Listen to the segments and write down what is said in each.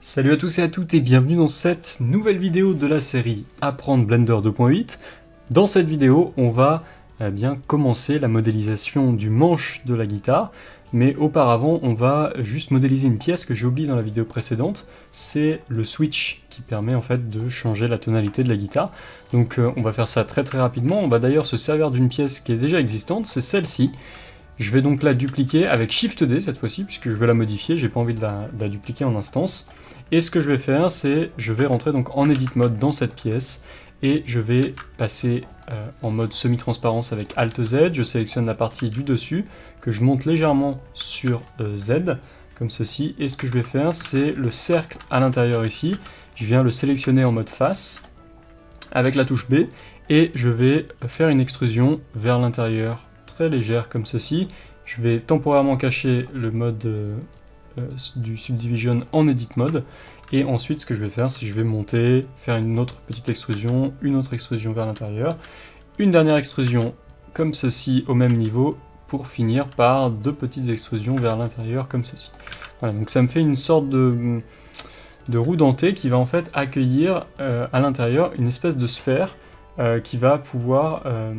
Salut à tous et à toutes et bienvenue dans cette nouvelle vidéo de la série Apprendre Blender 2.8. Dans cette vidéo, on va eh bien commencer la modélisation du manche de la guitare, mais auparavant, on va juste modéliser une pièce que j'ai oubliée dans la vidéo précédente, c'est le switch qui permet en fait de changer la tonalité de la guitare. Donc euh, on va faire ça très très rapidement, on va d'ailleurs se servir d'une pièce qui est déjà existante, c'est celle-ci. Je vais donc la dupliquer avec Shift D cette fois-ci, puisque je vais la modifier, j'ai pas envie de la, de la dupliquer en instance. Et ce que je vais faire, c'est je vais rentrer donc en Edit Mode dans cette pièce et je vais passer euh, en mode semi-transparence avec Alt Z. Je sélectionne la partie du dessus que je monte légèrement sur euh, Z comme ceci. Et ce que je vais faire, c'est le cercle à l'intérieur ici. Je viens le sélectionner en mode face avec la touche B et je vais faire une extrusion vers l'intérieur légère comme ceci. Je vais temporairement cacher le mode euh, euh, du Subdivision en Edit Mode. Et ensuite, ce que je vais faire, c'est je vais monter, faire une autre petite extrusion, une autre extrusion vers l'intérieur, une dernière extrusion comme ceci au même niveau, pour finir par deux petites extrusions vers l'intérieur comme ceci. Voilà, donc ça me fait une sorte de, de roue dentée qui va en fait accueillir euh, à l'intérieur une espèce de sphère euh, qui va pouvoir euh,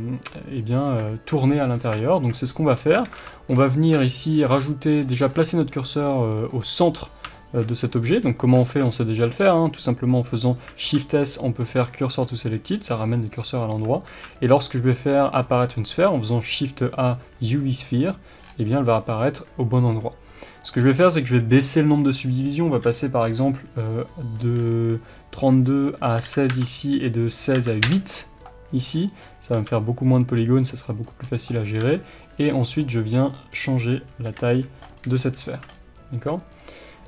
eh bien, euh, tourner à l'intérieur. Donc c'est ce qu'on va faire. On va venir ici rajouter, déjà placer notre curseur au centre de cet objet. Donc comment on fait? On sait déjà le faire, hein. tout simplement en faisant Shift S, on peut faire Cursor to Selected, ça ramène le curseur à l'endroit. Et lorsque je vais faire apparaître une sphère, en faisant Shift A UV Sphere, eh bien elle va apparaître au bon endroit. Ce que je vais faire, c'est que je vais baisser le nombre de subdivisions. On va passer par exemple de 32 à 16 ici et de 16 à 8 ici. Ça va me faire beaucoup moins de polygones, ça sera beaucoup plus facile à gérer. Et ensuite, je viens changer la taille de cette sphère. D'accord?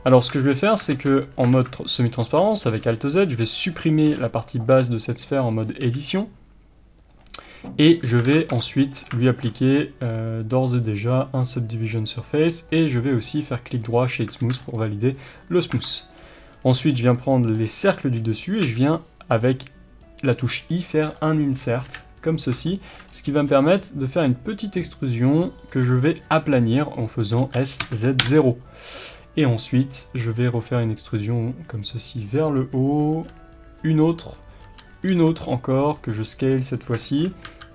Alors ce que je vais faire, c'est que en mode semi-transparence, avec Alt Z, je vais supprimer la partie basse de cette sphère en mode édition, et je vais ensuite lui appliquer euh, d'ores et déjà un Subdivision Surface, et je vais aussi faire clic droit Shade Smooth pour valider le smooth. Ensuite, je viens prendre les cercles du dessus, et je viens, avec la touche I, faire un insert, comme ceci, ce qui va me permettre de faire une petite extrusion que je vais aplanir en faisant SZ0. Et ensuite, je vais refaire une extrusion comme ceci vers le haut, une autre, une autre encore, que je scale cette fois-ci,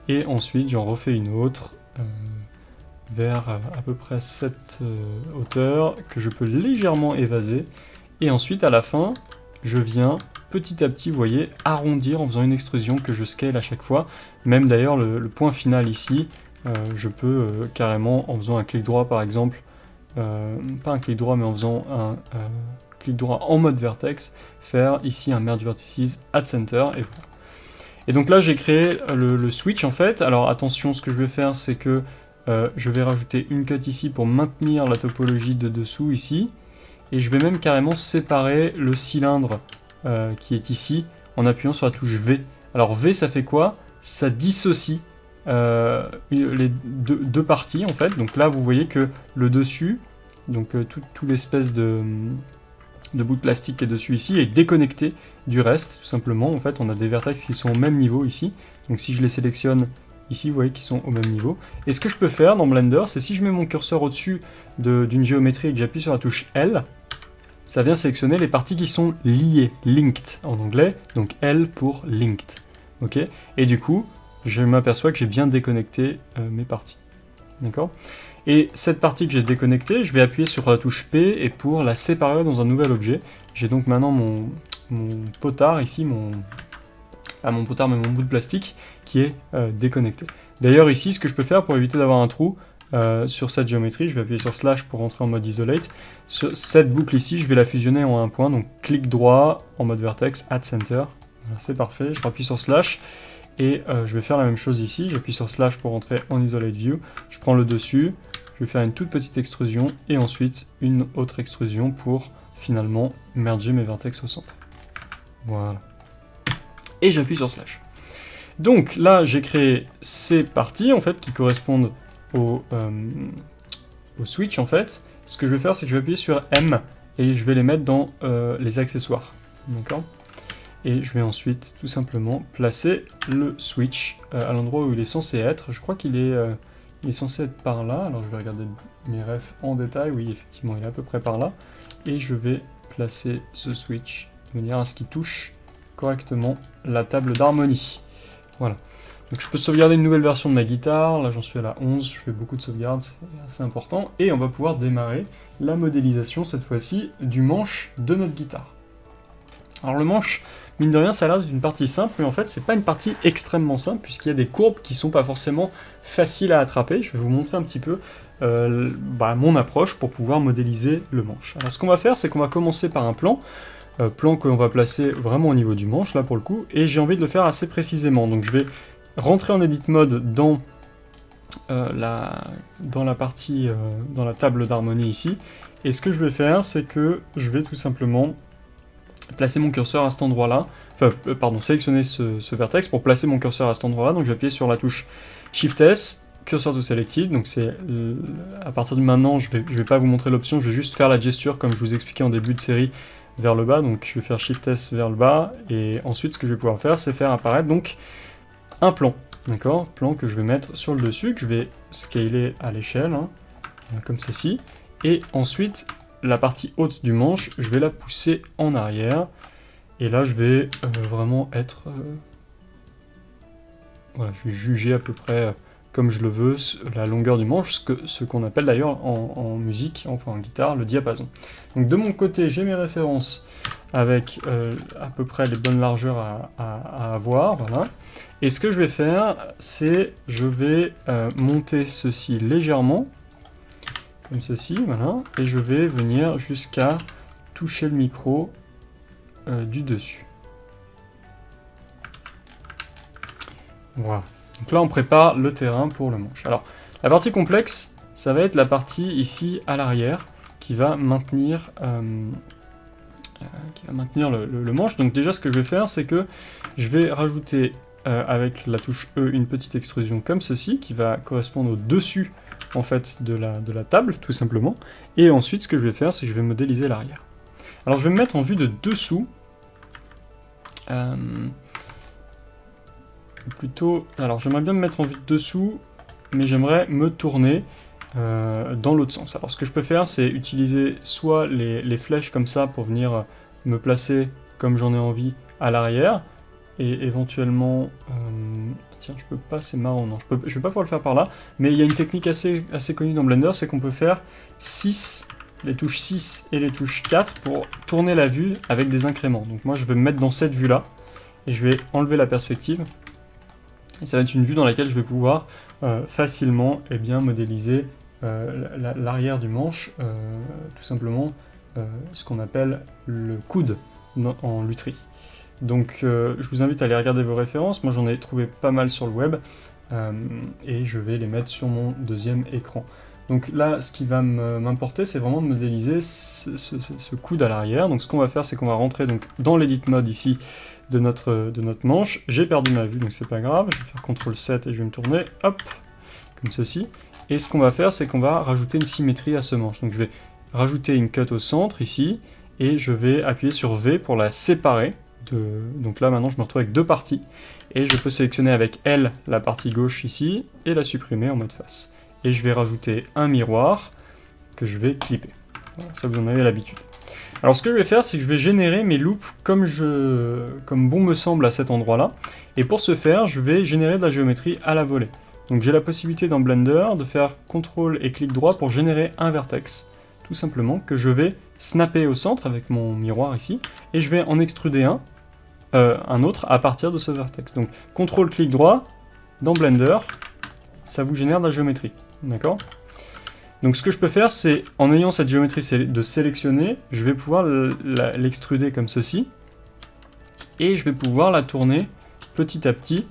et ensuite j'en refais une autre euh, vers euh, à peu près cette euh, hauteur, que je peux légèrement évaser, et ensuite à la fin, je viens petit à petit, vous voyez, arrondir en faisant une extrusion que je scale à chaque fois. Même d'ailleurs, le, point final ici, euh, je peux euh, carrément, en faisant un clic droit par exemple, euh, pas un clic droit, mais en faisant un clic droit en mode vertex, faire ici un merge vertices at center, et donc là, j'ai créé le, le, switch en fait. Alors attention, ce que je vais faire, c'est que je vais rajouter une cut ici pour maintenir la topologie de dessous ici. Et je vais même carrément séparer le cylindre euh, qui est ici en appuyant sur la touche V. Alors V ça fait quoi? Ça dissocie euh, les deux, parties en fait. Donc là vous voyez que le dessus, donc euh, tout, l'espèce de, de bout de plastique qui est dessus ici est déconnecté du reste tout simplement. En fait on a des vertex qui sont au même niveau ici. Donc si je les sélectionne ici vous voyez qu'ils sont au même niveau. Et ce que je peux faire dans Blender c'est si je mets mon curseur au-dessus d'une géométrie et que j'appuie sur la touche L, ça vient sélectionner les parties qui sont liées, linked en anglais, donc L pour linked. ok et du coup, je m'aperçois que j'ai bien déconnecté euh, mes parties. D'accord? Et cette partie que j'ai déconnectée, je vais appuyer sur la touche P et pour la séparer dans un nouvel objet. J'ai donc maintenant mon, potard ici, mon, ah, mon potard mais mon bout de plastique qui est euh, déconnecté. D'ailleurs ici, ce que je peux faire pour éviter d'avoir un trou, euh, sur cette géométrie, je vais appuyer sur slash pour rentrer en mode isolate. Sur cette boucle ici, je vais la fusionner en un point, donc clic droit en mode vertex, add center. c'est parfait, je rappuie sur slash et euh, je vais faire la même chose ici. J'appuie sur slash pour rentrer en isolate view. Je prends le dessus, je vais faire une toute petite extrusion et ensuite une autre extrusion pour finalement merger mes vertex au centre. Voilà. Et j'appuie sur slash. Donc là, j'ai créé ces parties en fait qui correspondent euh, au, switch en fait, ce que je vais faire c'est que je vais appuyer sur M et je vais les mettre dans euh, les accessoires. D'accord? Et je vais ensuite tout simplement placer le switch euh, à l'endroit où il est censé être. Je crois qu'il est, il est censé être par là, alors je vais regarder mes refs en détail, oui effectivement il est à peu près par là, et je vais placer ce switch de manière à ce qu'il touche correctement la table d'harmonie. Voilà. Je peux sauvegarder une nouvelle version de ma guitare, là j'en suis à la 11, je fais beaucoup de sauvegardes, c'est assez important, et on va pouvoir démarrer la modélisation cette fois-ci du manche de notre guitare. Alors le manche, mine de rien, ça a l'air d'être une partie simple, mais en fait c'est pas une partie extrêmement simple, puisqu'il y a des courbes qui sont pas forcément faciles à attraper. Je vais vous montrer un petit peu euh, bah, mon approche pour pouvoir modéliser le manche. Alors ce qu'on va faire, c'est qu'on va commencer par un plan, euh, plan qu'on va placer vraiment au niveau du manche, là pour le coup, et j'ai envie de le faire assez précisément, donc je vais rentrer en edit mode dans, euh, la, dans la partie, euh, dans la table d'harmonie ici. Et ce que je vais faire, c'est que je vais tout simplement placer mon curseur à cet endroit-là. Pardon, sélectionner ce, vertex pour placer mon curseur à cet endroit-là. Donc je vais appuyer sur la touche Shift S, cursor to selected. Donc c'est à partir de maintenant, je vais, je vais pas vous montrer l'option, je vais juste faire la gesture comme je vous expliquais en début de série vers le bas. Donc je vais faire Shift S vers le bas. Et ensuite, ce que je vais pouvoir faire, c'est faire apparaître donc un plan, d'accord? Plan que je vais mettre sur le dessus, que je vais scaler à l'échelle, hein, comme ceci. Et ensuite, la partie haute du manche, je vais la pousser en arrière. Et là, je vais euh, vraiment être... Euh, voilà, je vais juger à peu près euh, comme je le veux la longueur du manche, ce qu'on appelle d'ailleurs en, musique, enfin en guitare, le diapason. Donc de mon côté, j'ai mes références avec à peu près les bonnes largeurs à, avoir. Et ce que je vais faire, c'est je vais euh, monter ceci légèrement, comme ceci, voilà, et je vais venir jusqu'à toucher le micro euh, du dessus. Voilà. Donc là, on prépare le terrain pour le manche. Alors, la partie complexe, ça va être la partie ici à l'arrière qui va maintenir, euh, maintenir le manche. Donc déjà, ce que je vais faire, c'est que je vais rajouter euh, avec la touche E une petite extrusion comme ceci, qui va correspondre au dessus en fait de la, de la table, tout simplement. Et ensuite, ce que je vais faire, c'est que je vais modéliser l'arrière. Alors je vais me mettre en vue de dessous. Plutôt... Alors j'aimerais bien me mettre en vue de dessous, mais j'aimerais me tourner euh, dans l'autre sens. Alors ce que je peux faire, c'est utiliser soit les, flèches comme ça pour venir me placer comme j'en ai envie à l'arrière, et éventuellement... Euh, tiens, je peux pas, c'est marrant, non, je, peux, je vais pas pouvoir le faire par là, mais il y a une technique assez, assez connue dans Blender, c'est qu'on peut faire 6, les touches 6 et les touches 4 pour tourner la vue avec des incréments. Donc moi je vais me mettre dans cette vue-là, et je vais enlever la perspective, ça va être une vue dans laquelle je vais pouvoir euh, facilement eh bien, modéliser euh, l'arrière du manche, tout simplement ce qu'on appelle le coude en lutherie. Donc euh, je vous invite à aller regarder vos références, moi j'en ai trouvé pas mal sur le web, euh, et je vais les mettre sur mon deuxième écran. Donc là, ce qui va m'importer, c'est vraiment de modéliser ce, coude à l'arrière. Donc ce qu'on va faire, c'est qu'on va rentrer dans l'edit mode ici de notre, de notre manche. J'ai perdu ma vue, donc c'est pas grave. Je vais faire CTRL 7 et je vais me tourner, hop, comme ceci. Et ce qu'on va faire, c'est qu'on va rajouter une symétrie à ce manche. Donc je vais rajouter une cut au centre ici, et je vais appuyer sur V pour la séparer. Donc là maintenant je me retrouve avec deux parties, et je peux sélectionner avec L la partie gauche ici, et la supprimer en mode face. Et je vais rajouter un miroir que je vais clipper. ça vous en avez l'habitude. Alors ce que je vais faire, c'est que je vais générer mes loops comme, bon me semble à cet endroit-là. Et pour ce faire, je vais générer de la géométrie à la volée. Donc j'ai la possibilité dans Blender de faire CTRL et clic droit pour générer un vertex. Tout simplement que je vais snapper au centre avec mon miroir ici. Et je vais en extruder un euh, un autre à partir de ce vertex. Donc, CTRL-clic droit, dans Blender, ça vous génère de la géométrie. D'accord? Donc ce que je peux faire, c'est, en ayant cette géométrie de sélectionner, je vais pouvoir l'extruder comme ceci, et je vais pouvoir la tourner petit à petit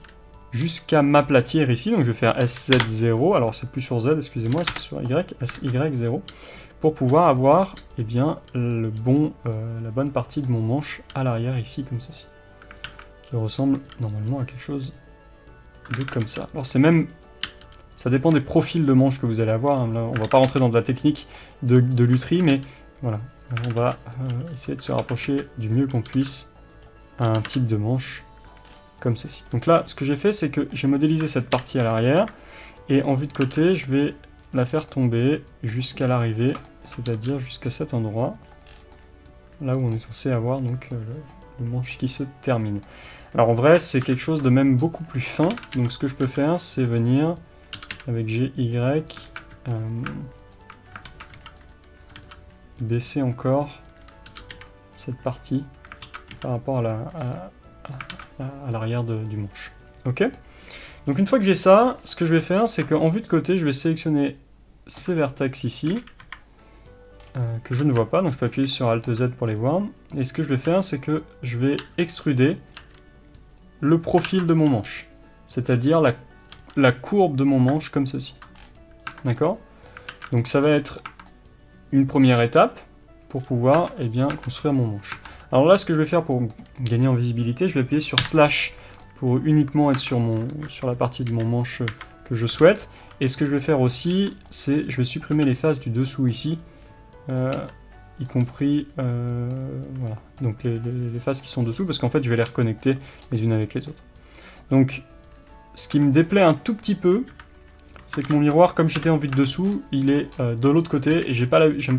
jusqu'à m'aplatir ici. Donc je vais faire SZ0, alors c'est plus sur Z, excusez-moi, c'est sur Y, SY0, pour pouvoir avoir eh bien, euh, la bonne partie de mon manche à l'arrière ici, comme ceci qui ressemble normalement à quelque chose de comme ça. Alors c'est même... Ça dépend des profils de manches que vous allez avoir. Hein. Là, on va pas rentrer dans de la technique de, de mais voilà. On va euh, essayer de se rapprocher du mieux qu'on puisse à un type de manche comme ceci. Donc là, ce que j'ai fait, c'est que j'ai modélisé cette partie à l'arrière, Et en vue de côté, je vais la faire tomber jusqu'à l'arrivée, c'est-à-dire jusqu'à cet endroit, là où on est censé avoir donc euh, le, manche qui se termine. Alors en vrai, c'est quelque chose de même beaucoup plus fin, donc ce que je peux faire, c'est venir avec GY, euh, baisser encore cette partie par rapport à l'arrière du manche. Ok? Donc une fois que j'ai ça, ce que je vais faire, c'est qu'en vue de côté, je vais sélectionner ces vertex ici, euh, que je ne vois pas, donc je peux appuyer sur Alt Z pour les voir. Et ce que je vais faire, c'est que je vais extruder le profil de mon manche, c'est-à-dire la, la courbe de mon manche comme ceci. D'accord? Donc ça va être une première étape pour pouvoir eh bien, construire mon manche. Alors là, ce que je vais faire pour gagner en visibilité, je vais appuyer sur slash pour uniquement être sur, la partie de mon manche que je souhaite. Et ce que je vais faire aussi, c'est je vais supprimer les faces du dessous ici, euh, y compris euh, donc les, les, faces qui sont dessous, parce qu'en fait je vais les reconnecter les unes avec les autres. Donc ce qui me déplaît un tout petit peu, c'est que mon miroir, comme j'étais en vue de dessous, il est euh, de l'autre côté et j'aime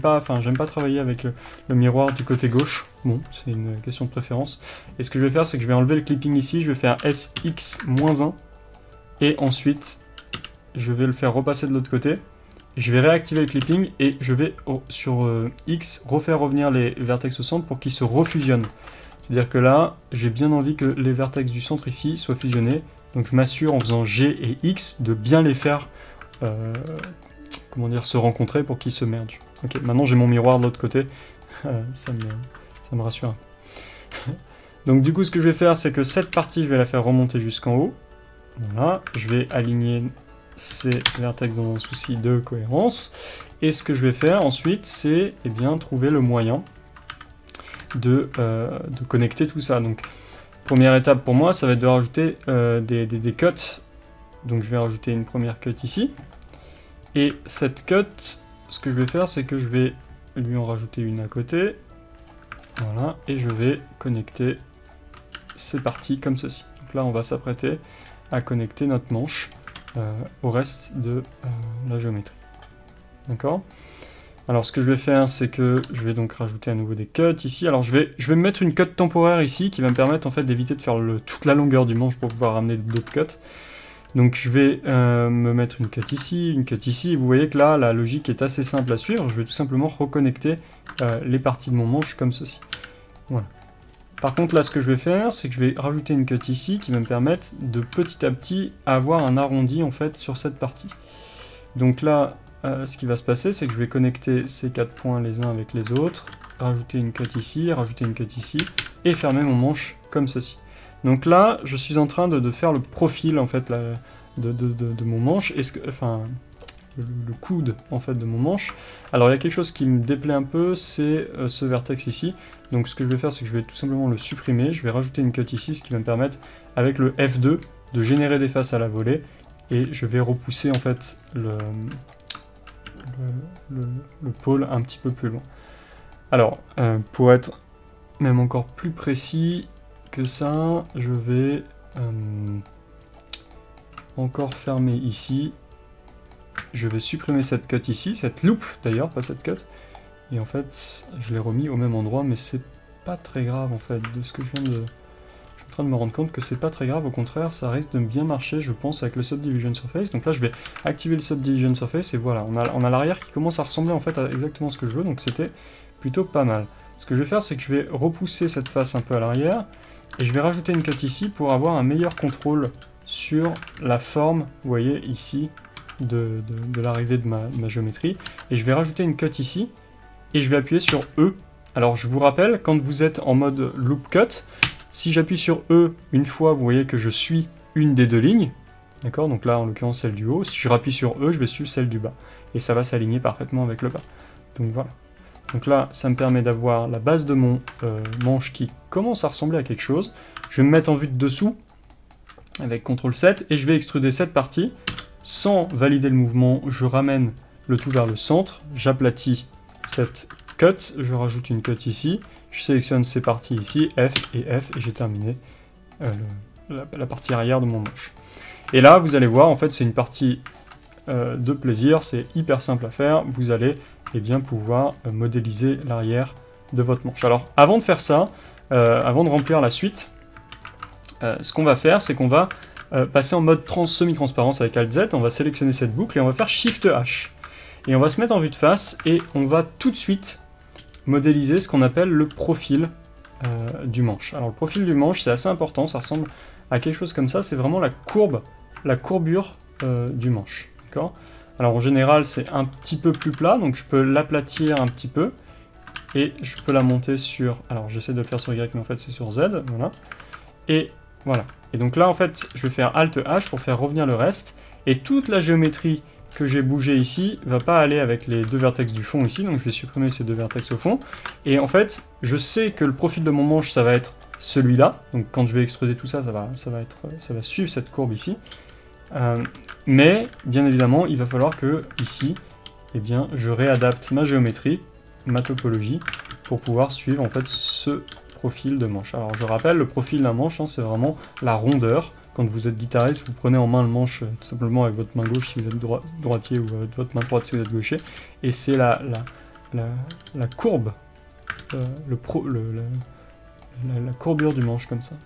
pas, pas travailler avec le, miroir du côté gauche. Bon, c'est une question de préférence. Et ce que je vais faire, c'est que je vais enlever le clipping ici, je vais faire SX-1 et ensuite je vais le faire repasser de l'autre côté. Je vais réactiver le clipping et je vais sur euh, X refaire revenir les vertex au centre pour qu'ils se refusionnent. C'est-à-dire que là, j'ai bien envie que les vertex du centre ici soient fusionnés. Donc je m'assure en faisant G et X de bien les faire euh, comment dire, se rencontrer pour qu'ils se mergent. Ok, maintenant j'ai mon miroir de l'autre côté, euh, ça, me, ça me rassure. Donc du coup ce que je vais faire c'est que cette partie je vais la faire remonter jusqu'en haut. Voilà, je vais aligner ces vertex dans un souci de cohérence. Et ce que je vais faire ensuite c'est eh bien trouver le moyen de, euh, de, connecter tout ça. Donc première étape pour moi ça va être de rajouter des, des, des cuts. Donc je vais rajouter une première cut ici. Et cette cut, ce que je vais faire, c'est que je vais lui en rajouter une à côté. Voilà, et je vais connecter ces parties comme ceci. Donc là, on va s'apprêter à connecter notre manche euh, au reste de euh, la géométrie. D'accord? Alors, ce que je vais faire, c'est que je vais donc rajouter à nouveau des cuts ici. Alors, je vais, je vais mettre une cut temporaire ici qui va me permettre en fait d'éviter de faire toute la longueur du manche pour pouvoir ramener d'autres cuts. Donc je vais euh, me mettre une cut ici, une cut ici, vous voyez que là, la logique est assez simple à suivre. Je vais tout simplement reconnecter euh, les parties de mon manche comme ceci. Voilà. Par contre, là, ce que je vais faire, c'est que je vais rajouter une cut ici qui va me permettre de petit à petit avoir un arrondi en fait sur cette partie. Donc là, euh, ce qui va se passer, c'est que je vais connecter ces quatre points les uns avec les autres, rajouter une cut ici, rajouter une cut ici, et fermer mon manche comme ceci. Donc là, je suis en train de, faire le profil en fait de, mon manche, enfin le, coude en fait de mon manche. Alors il y a quelque chose qui me déplaît un peu, c'est euh, ce vertex ici. Donc ce que je vais faire, c'est que je vais tout simplement le supprimer. Je vais rajouter une cut ici, ce qui va me permettre avec le F2 de générer des faces à la volée, et je vais repousser en fait le, le, pôle un petit peu plus loin. Alors, euh, pour être même encore plus précis, que ça, je vais euh, encore fermer ici. Je vais supprimer cette cut ici, cette loupe d'ailleurs, pas cette cut. Et en fait, je l'ai remis au même endroit, mais c'est pas très grave en fait, de ce que je viens de... En train de me rendre compte que c'est pas très grave, au contraire, ça risque de bien marcher, je pense, avec le Subdivision Surface. Donc là, je vais activer le Subdivision Surface, et voilà, on a, on a l'arrière qui commence à ressembler en fait à exactement ce que je veux, donc c'était plutôt pas mal. Ce que je vais faire, c'est que je vais repousser cette face un peu à l'arrière, et je vais rajouter une cut ici pour avoir un meilleur contrôle sur la forme, vous voyez ici, de, l'arrivée de ma, géométrie. Et je vais rajouter une cut ici, et je vais appuyer sur E. Alors je vous rappelle, quand vous êtes en mode loop cut, si j'appuie sur E une fois, vous voyez que je suis une des deux lignes, d'accord Donc là, en l'occurrence, celle du haut. Si je rappuie sur E, je vais suivre celle du bas. Et ça va s'aligner parfaitement avec le bas. Donc voilà. Donc là, ça me permet d'avoir la base de mon euh, manche qui commence à ressembler à quelque chose. Je vais me mettre en vue de dessous avec CTRL 7 et je vais extruder cette partie. Sans valider le mouvement, je ramène le tout vers le centre, j'aplatis cette cut, je rajoute une cut ici, je sélectionne ces parties ici, F et F, et j'ai terminé euh, la, partie arrière de mon manche. Et là, vous allez voir, en fait, c'est une partie de plaisir, c'est hyper simple à faire, vous allez eh bien, pouvoir modéliser l'arrière de votre manche. Alors avant de faire ça, avant de remplir la suite, ce qu'on va faire, c'est qu'on va passer en mode semi-transparence avec Alt Z, on va sélectionner cette boucle et on va faire Shift H. Et on va se mettre en vue de face et on va tout de suite modéliser ce qu'on appelle le profil euh, du manche. Alors le profil du manche, c'est assez important, ça ressemble à quelque chose comme ça, c'est vraiment la courbe, la courbure euh, du manche. Alors en général, c'est un petit peu plus plat, donc je peux l'aplatir un petit peu, et je peux la monter sur... Alors j'essaie de le faire sur Y, mais en fait c'est sur Z, voilà. Et voilà. Et donc là, en fait, je vais faire Alt H pour faire revenir le reste, et toute la géométrie que j'ai bougé ici va pas aller avec les deux vertex du fond ici, donc je vais supprimer ces deux vertex au fond. Et en fait, je sais que le profil de mon manche, ça va être celui-là. Donc quand je vais extruder tout ça, ça va, ça va, être, ça va suivre cette courbe ici. Euh, mais, bien évidemment, il va falloir que, ici, eh bien, je réadapte ma géométrie, ma topologie, pour pouvoir suivre en fait ce profil de manche. Alors je rappelle, le profil d'un manche, hein, c'est vraiment la rondeur quand vous êtes guitariste, vous prenez en main le manche euh, tout simplement avec votre main gauche si vous êtes droitier ou avec votre main droite si vous êtes gaucher, et c'est la, la, courbe, euh, le pro, la, courbure du manche comme ça.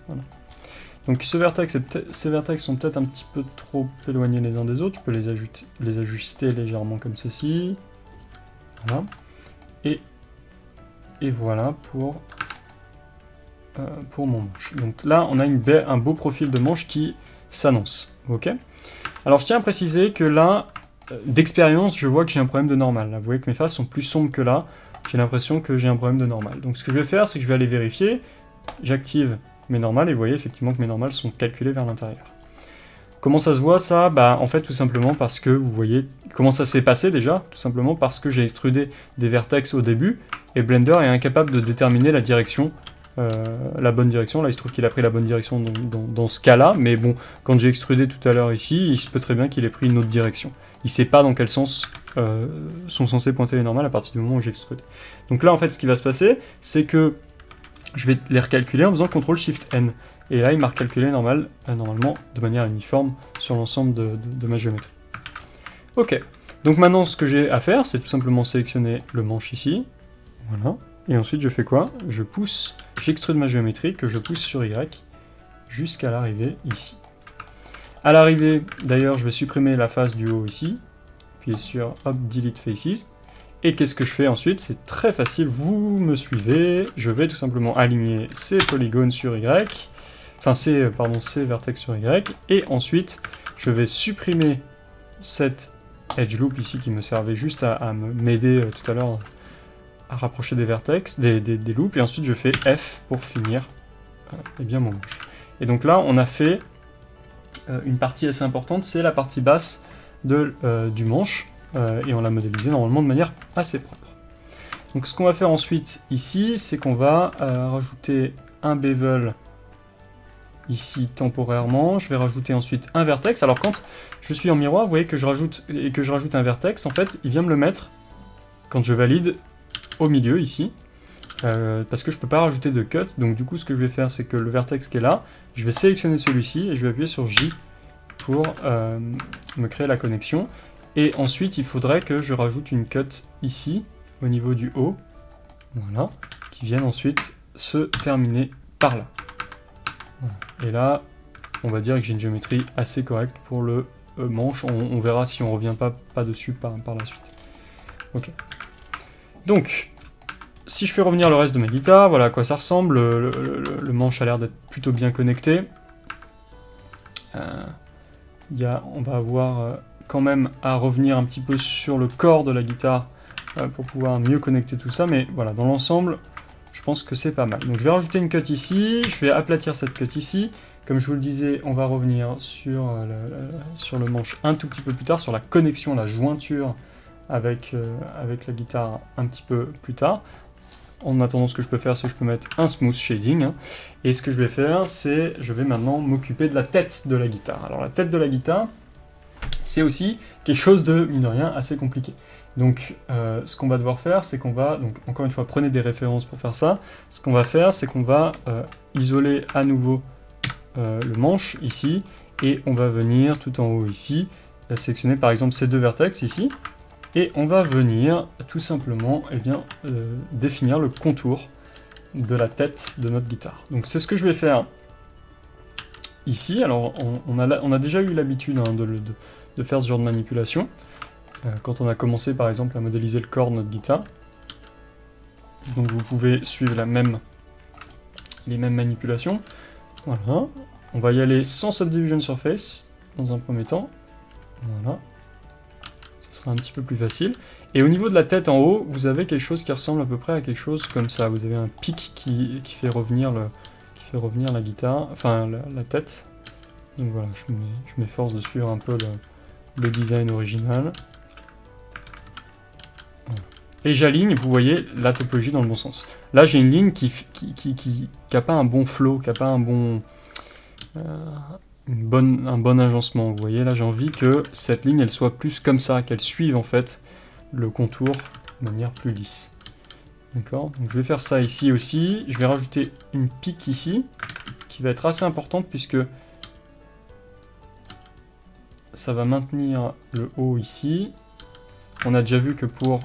Donc ce vertex ces vertex sont peut-être un petit peu trop éloignés les uns des autres, tu peux les, les ajuster légèrement comme ceci. Voilà. Et, et voilà pour euh, pour mon manche. Donc là, on a un beau profil de manche qui s'annonce. Ok? Alors je tiens à préciser que là, euh, d'expérience, je vois que j'ai un problème de normal. vous voyez que mes faces sont plus sombres que là. J'ai l'impression que j'ai un problème de normal. Donc ce que je vais faire, c'est que je vais aller vérifier. J'active mes normales et vous voyez effectivement que mes normales sont calculées vers l'intérieur. Comment ça se voit ça? Bah en fait tout simplement parce que vous voyez comment ça s'est passé déjà, tout simplement parce que j'ai extrudé des vertex au début et Blender est incapable de déterminer la direction euh, la bonne direction. Là, il se trouve qu'il a pris la bonne direction dans, ce cas-là, mais bon, quand j'ai extrudé tout à l'heure ici, il se peut très bien qu'il ait pris une autre direction. Il sait pas dans quel sens euh, sont censés pointer les normales à partir du moment où j'extrude. Donc là, en fait, ce qui va se passer, c'est que je vais les recalculer en faisant CTRL-SHIFT-N. Et là, il m'a recalculé normal, euh, normalement de manière uniforme sur l'ensemble de ma géométrie. Ok, donc maintenant, ce que j'ai à faire, c'est tout simplement sélectionner le manche ici. Voilà. Et ensuite, je fais quoi? Je pousse, j'extrude ma géométrie que je pousse sur Y jusqu'à l'arrivée ici. À l'arrivée, d'ailleurs, je vais supprimer la face du haut ici, puis sur Hop, Delete Faces. Et qu'est-ce que je fais ensuite? C'est très facile, vous me suivez. Je vais tout simplement aligner ces polygones sur Y, enfin ces, pardon, ces vertex sur Y, et ensuite, je vais supprimer cette edge loop ici qui me servait juste à, à m'aider euh, tout à l'heure à rapprocher des vertex, des, des, loops, et ensuite je fais F pour finir euh, eh bien mon manche. Et donc là, on a fait euh, une partie assez importante, c'est la partie basse de, euh, du manche, et on l'a modélisé normalement de manière assez propre. Donc ce qu'on va faire ensuite ici, c'est qu'on va rajouter un bevel ici temporairement, je vais rajouter ensuite un vertex. Alors quand je suis en miroir, vous voyez que je rajoute, et que je rajoute un vertex, en fait, il vient me le mettre, quand je valide, au milieu ici, euh, parce que je peux pas rajouter de cut, donc du coup ce que je vais faire c'est que le vertex qui est là, je vais sélectionner celui-ci et je vais appuyer sur J pour euh, me créer la connexion, et ensuite il faudrait que je rajoute une cut ici, au niveau du haut, voilà, qui vienne ensuite se terminer par là. Et là, on va dire que j'ai une géométrie assez correcte pour le euh, manche, on, verra si on revient pas, pas dessus par, par la suite. Ok. Donc, si je fais revenir le reste de ma guitare, voilà à quoi ça ressemble. Le, manche a l'air d'être plutôt bien connecté. Euh, y on va avoir euh, quand même à revenir un petit peu sur le corps de la guitare euh, pour pouvoir mieux connecter tout ça. Mais voilà, dans l'ensemble, je pense que c'est pas mal. Donc je vais rajouter une cut ici, je vais aplatir cette cut ici. Comme je vous le disais, on va revenir sur, sur le manche un tout petit peu plus tard, sur la connexion, la jointure avec, euh, avec la guitare un petit peu plus tard. En attendant, ce que je peux faire, c'est que je peux mettre un smooth shading. Hein. Et ce que je vais faire, c'est je vais maintenant m'occuper de la tête de la guitare. Alors la tête de la guitare, c'est aussi quelque chose de, mine de rien, assez compliqué. Donc euh, ce qu'on va devoir faire, c'est qu'on va, donc encore une fois, prenez des références pour faire ça. Ce qu'on va faire, c'est qu'on va euh, isoler à nouveau le manche ici, et on va venir tout en haut ici, sélectionner par exemple ces deux vertex ici, et on va venir tout simplement eh euh, définir le contour de la tête de notre guitare. Donc c'est ce que je vais faire ici. Alors on, a, on a, déjà eu l'habitude hein, de, faire ce genre de manipulation, euh, quand on a commencé par exemple à modéliser le corps de notre guitare. Donc vous pouvez suivre la même, les mêmes manipulations. Voilà. On va y aller sans subdivision surface dans un premier temps. Voilà. Un petit peu plus facile. Et au niveau de la tête en haut, vous avez quelque chose qui ressemble à peu près à quelque chose comme ça. Vous avez un pic qui, fait, revenir le, qui fait revenir la guitare, enfin la, tête. Donc voilà, je m'efforce de suivre un peu le, design original. Et j'aligne, vous voyez, la topologie dans le bon sens. Là, j'ai une ligne qui n'a qui, qui, pas un bon flow, qui n'a pas un bon... Euh, bonne, un bon agencement. Vous voyez, là j'ai envie que cette ligne elle soit plus comme ça, qu'elle suive en fait le contour de manière plus lisse. D'accord? Je vais faire ça ici aussi. Je vais rajouter une pique ici, qui va être assez importante puisque ça va maintenir le haut ici. On a déjà vu que pour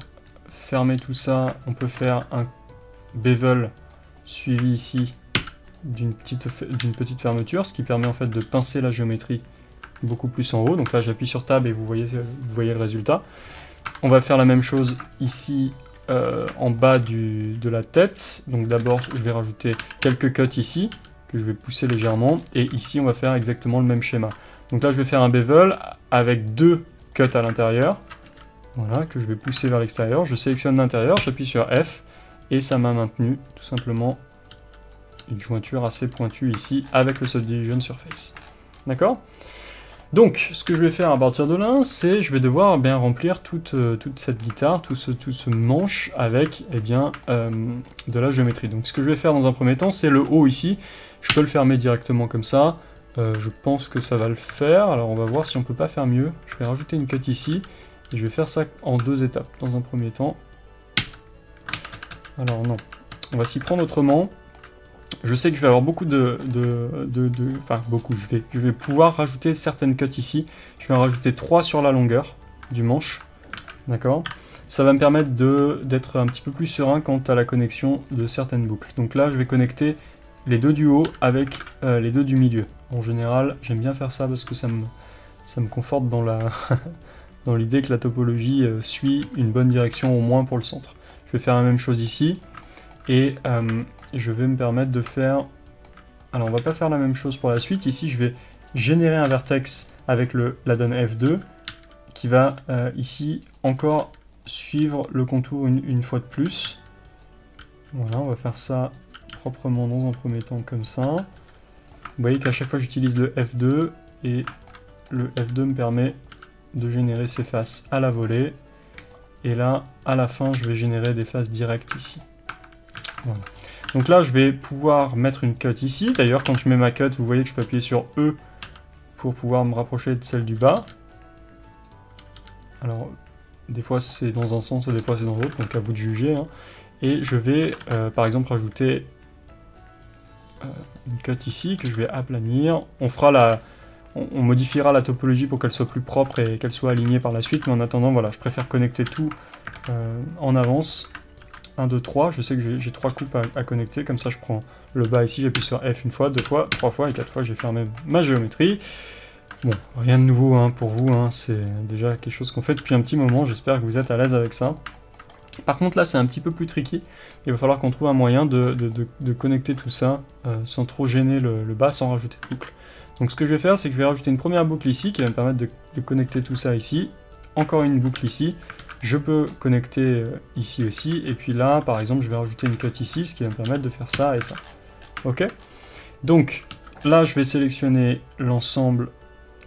fermer tout ça, on peut faire un bevel suivi ici d'une petite, fermeture, ce qui permet en fait de pincer la géométrie beaucoup plus en haut. Donc là j'appuie sur Tab et vous voyez, le résultat. On va faire la même chose ici euh, en bas de la tête. Donc d'abord je vais rajouter quelques cuts ici, que je vais pousser légèrement. Et ici on va faire exactement le même schéma. Donc là je vais faire un bevel avec deux cuts à l'intérieur. Voilà, que je vais pousser vers l'extérieur. Je sélectionne l'intérieur, j'appuie sur F. Et ça m'a maintenu tout simplement une jointure assez pointue ici avec le Subdivision Surface. D'accord? Donc, ce que je vais faire à partir de là, c'est je vais devoir bien remplir toute, euh, cette guitare, tout ce, manche avec eh euh, de la géométrie. Donc ce que je vais faire dans un premier temps, c'est le haut ici. Je peux le fermer directement comme ça. Euh, je pense que ça va le faire. Alors on va voir si on peut pas faire mieux. Je vais rajouter une cut ici. Et je vais faire ça en deux étapes. Dans un premier temps. Alors non. On va s'y prendre autrement. Je sais que je vais avoir beaucoup de... enfin, beaucoup, je vais, je vais pouvoir rajouter certaines cuts ici. Je vais en rajouter 3 sur la longueur du manche. D'accord? Ça va me permettre d'être un petit peu plus serein quant à la connexion de certaines boucles. Donc là, je vais connecter les deux du haut avec euh, les deux du milieu. En général, j'aime bien faire ça parce que ça me, ça me conforte dans la... dans l'idée que la topologie euh, suit une bonne direction au moins pour le centre. Je vais faire la même chose ici. Et euh, je vais me permettre de faire... Alors on va pas faire la même chose pour la suite, ici je vais générer un vertex avec la donne F2 qui va euh, ici encore suivre le contour une, fois de plus. Voilà, on va faire ça proprement dans un premier temps comme ça. Vous voyez qu'à chaque fois j'utilise le F2 et le F2 me permet de générer ces faces à la volée. Et là, à la fin, je vais générer des faces directes ici. Voilà. Donc là, je vais pouvoir mettre une cut ici. D'ailleurs, quand je mets ma cut, vous voyez que je peux appuyer sur E pour pouvoir me rapprocher de celle du bas. Alors, des fois c'est dans un sens des fois c'est dans l'autre, donc à vous de juger. Hein. Et je vais, euh, par exemple, rajouter euh, une cut ici que je vais aplanir. On fera la... On, modifiera la topologie pour qu'elle soit plus propre et qu'elle soit alignée par la suite, mais en attendant, voilà, je préfère connecter tout euh, en avance 1, 2, 3, je sais que j'ai 3 coupes à, connecter, comme ça je prends le bas ici, j'appuie sur F une fois, deux fois, trois fois et quatre fois, j'ai fermé ma géométrie. Bon, rien de nouveau hein, pour vous, hein, c'est déjà quelque chose qu'on fait depuis un petit moment, j'espère que vous êtes à l'aise avec ça. Par contre là c'est un petit peu plus tricky, il va falloir qu'on trouve un moyen de, connecter tout ça euh, sans trop gêner le, le, bas, sans rajouter de boucle. Donc ce que je vais faire c'est que je vais rajouter une première boucle ici qui va me permettre de connecter tout ça ici, encore une boucle ici, je peux connecter euh, ici aussi, et puis là, par exemple, je vais rajouter une cut ici, ce qui va me permettre de faire ça et ça. Ok? Donc, là, je vais sélectionner l'ensemble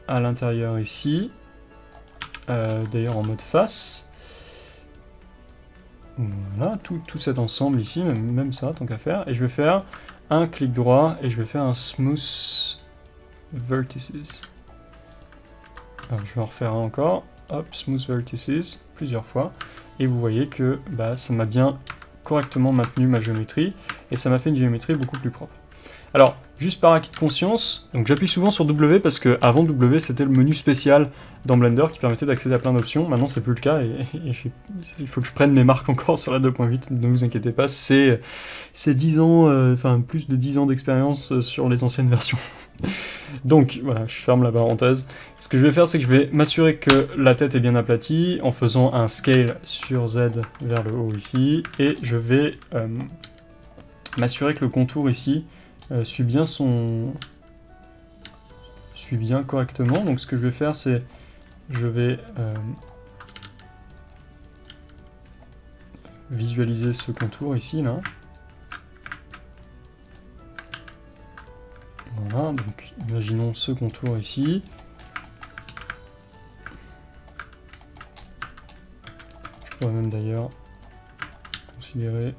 à l'intérieur ici, euh, d'ailleurs en mode face. Voilà, tout, cet ensemble ici, même, ça, tant qu'à faire. Et je vais faire un clic droit, et je vais faire un Smooth Vertices. Je vais en refaire un encore hop, smooth vertices, plusieurs fois, et vous voyez que bah, ça m'a bien correctement maintenu ma géométrie, et ça m'a fait une géométrie beaucoup plus propre. Alors, juste par acquis de conscience, donc j'appuie souvent sur W parce que avant W c'était le menu spécial dans Blender qui permettait d'accéder à plein d'options. Maintenant c'est plus le cas et, il faut que je prenne mes marques encore sur la 2.8. Ne vous inquiétez pas, c'est 10 ans, euh, enfin plus de 10 ans d'expérience euh, sur les anciennes versions. donc voilà, je ferme la parenthèse. Ce que je vais faire c'est que je vais m'assurer que la tête est bien aplatie en faisant un scale sur Z vers le haut ici et je vais euh, m'assurer que le contour ici euh, suit bien son suit bien correctement. Donc ce que je vais faire, c'est je vais euh, visualiser ce contour ici là. Voilà, donc imaginons ce contour ici. Je pourrais même d'ailleurs considérer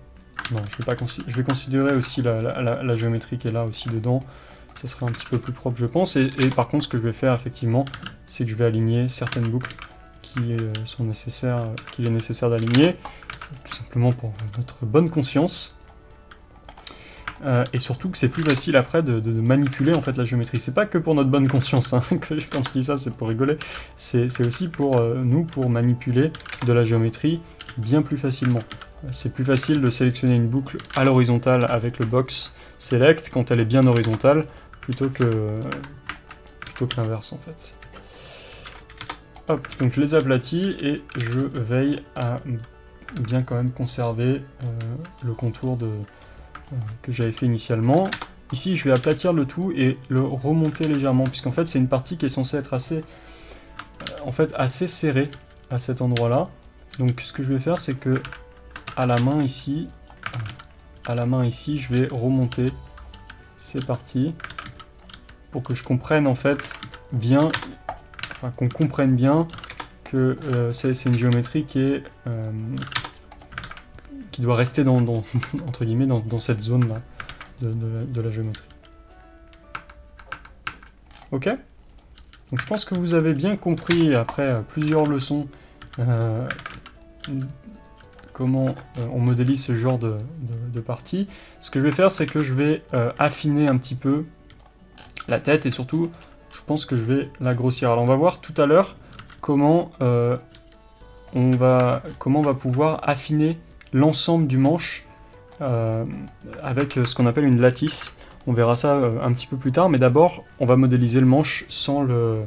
non, je vais, pas je vais considérer aussi la, géométrie qui est là aussi dedans. Ça sera un petit peu plus propre, je pense. Et, par contre, ce que je vais faire, effectivement, c'est que je vais aligner certaines boucles qui euh, sont nécessaires, qu'il est nécessaire d'aligner, tout simplement pour notre bonne conscience. Euh, et surtout que c'est plus facile après de, manipuler en fait la géométrie. C'est pas que pour notre bonne conscience, hein, que, quand je dis ça c'est pour rigoler, c'est aussi pour euh, nous pour manipuler de la géométrie bien plus facilement c'est plus facile de sélectionner une boucle à l'horizontale avec le box select quand elle est bien horizontale plutôt que, plutôt que l'inverse en fait. Hop, donc je les aplatis et je veille à bien quand même conserver euh, le contour de, que j'avais fait initialement. Ici, je vais aplatir le tout et le remonter légèrement, puisqu'en fait, c'est une partie qui est censée être assez, euh, en fait, assez serrée à cet endroit-là. Donc, ce que je vais faire, c'est que à la main ici, à la main ici, je vais remonter ces parties pour que je comprenne en fait bien, enfin qu'on comprenne bien que euh, c'est une géométrie qui est euh, qui doit rester dans, entre guillemets dans, cette zone là de, la, géométrie. Ok? Donc je pense que vous avez bien compris après plusieurs leçons euh, comment euh, on modélise ce genre de, partie. Ce que je vais faire, c'est que je vais euh, affiner un petit peu la tête et surtout, je pense que je vais la grossir. Alors on va voir tout à l'heure comment, euh, on va, comment on va pouvoir affiner l'ensemble du manche avec ce qu'on appelle une lattice. On verra ça un petit peu plus tard, mais d'abord, on va modéliser le manche sans le,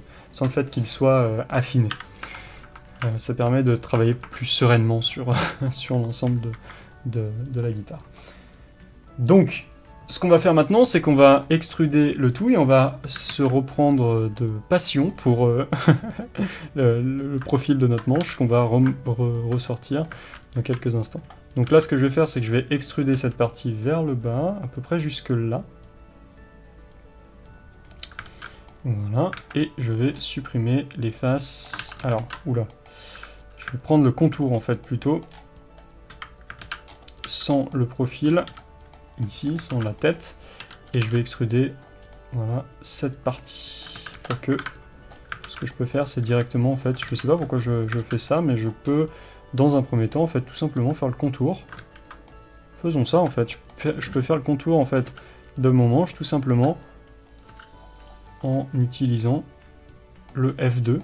fait qu'il soit affiné. Euh, ça permet de travailler plus sereinement sur, l'ensemble de, la guitare. Donc, ce qu'on va faire maintenant, c'est qu'on va extruder le tout et on va se reprendre de passion pour euh, le, profil de notre manche qu'on va ressortir quelques instants. Donc là, ce que je vais faire, c'est que je vais extruder cette partie vers le bas, à peu près jusque là. Voilà, et je vais supprimer les faces... Alors, oula, je vais prendre le contour en fait plutôt, sans le profil, ici, sans la tête, et je vais extruder voilà, cette partie. que ce que je peux faire, c'est directement, en fait, je sais pas pourquoi je, fais ça, mais je peux, dans un premier temps, en fait, tout simplement faire le contour. Faisons ça, en fait. Je peux faire le contour, en fait, de mon manche, tout simplement, en utilisant le F2.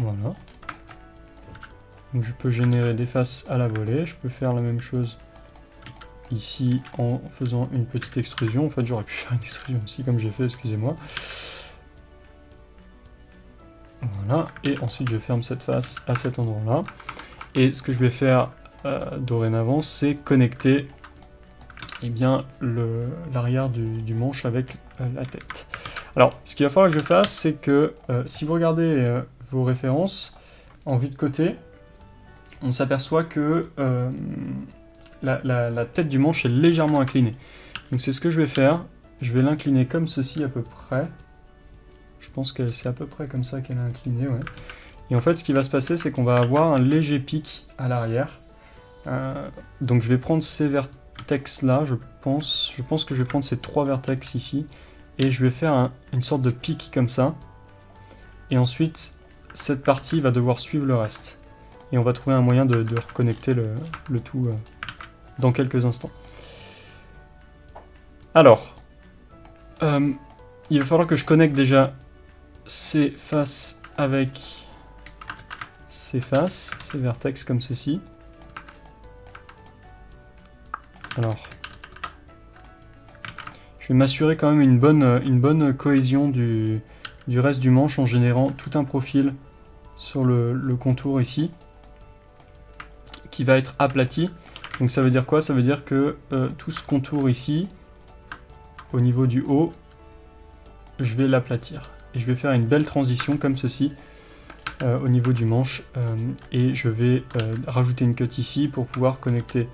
Voilà. Je peux générer des faces à la volée. Je peux faire la même chose ici en faisant une petite extrusion. En fait, j'aurais pu faire une extrusion aussi comme j'ai fait, excusez-moi. Voilà. Et ensuite, je ferme cette face à cet endroit-là. Et ce que je vais faire euh, dorénavant, c'est connecter eh bien l'arrière du, manche avec euh, la tête. Alors, ce qu'il va falloir que je fasse, c'est que euh, si vous regardez vos références, en vue de côté, on s'aperçoit que la, tête du manche est légèrement inclinée. Donc c'est ce que je vais faire. Je vais l'incliner comme ceci à peu près. Je pense que c'est à peu près comme ça qu'elle est inclinée, ouais. Et en fait, ce qui va se passer, c'est qu'on va avoir un léger pic à l'arrière. Euh, donc je vais prendre ces vertex là, je pense. Je pense que je vais prendre ces trois vertex ici. Et je vais faire une sorte de pic comme ça. Et ensuite, cette partie va devoir suivre le reste. Et on va trouver un moyen de, reconnecter le, tout euh, dans quelques instants. Alors, euh, il va falloir que je connecte déjà ces faces avec ces faces, ces vertex comme ceci. Alors, je vais m'assurer quand même une bonne, une bonne cohésion du, du reste du manche en générant tout un profil sur le, contour ici qui va être aplati. Donc ça veut dire quoi? Ça veut dire que euh, tout ce contour ici, au niveau du haut, je vais l'aplatir. Et je vais faire une belle transition comme ceci euh, au niveau du manche. Euh, et je vais rajouter une cut ici pour pouvoir connecter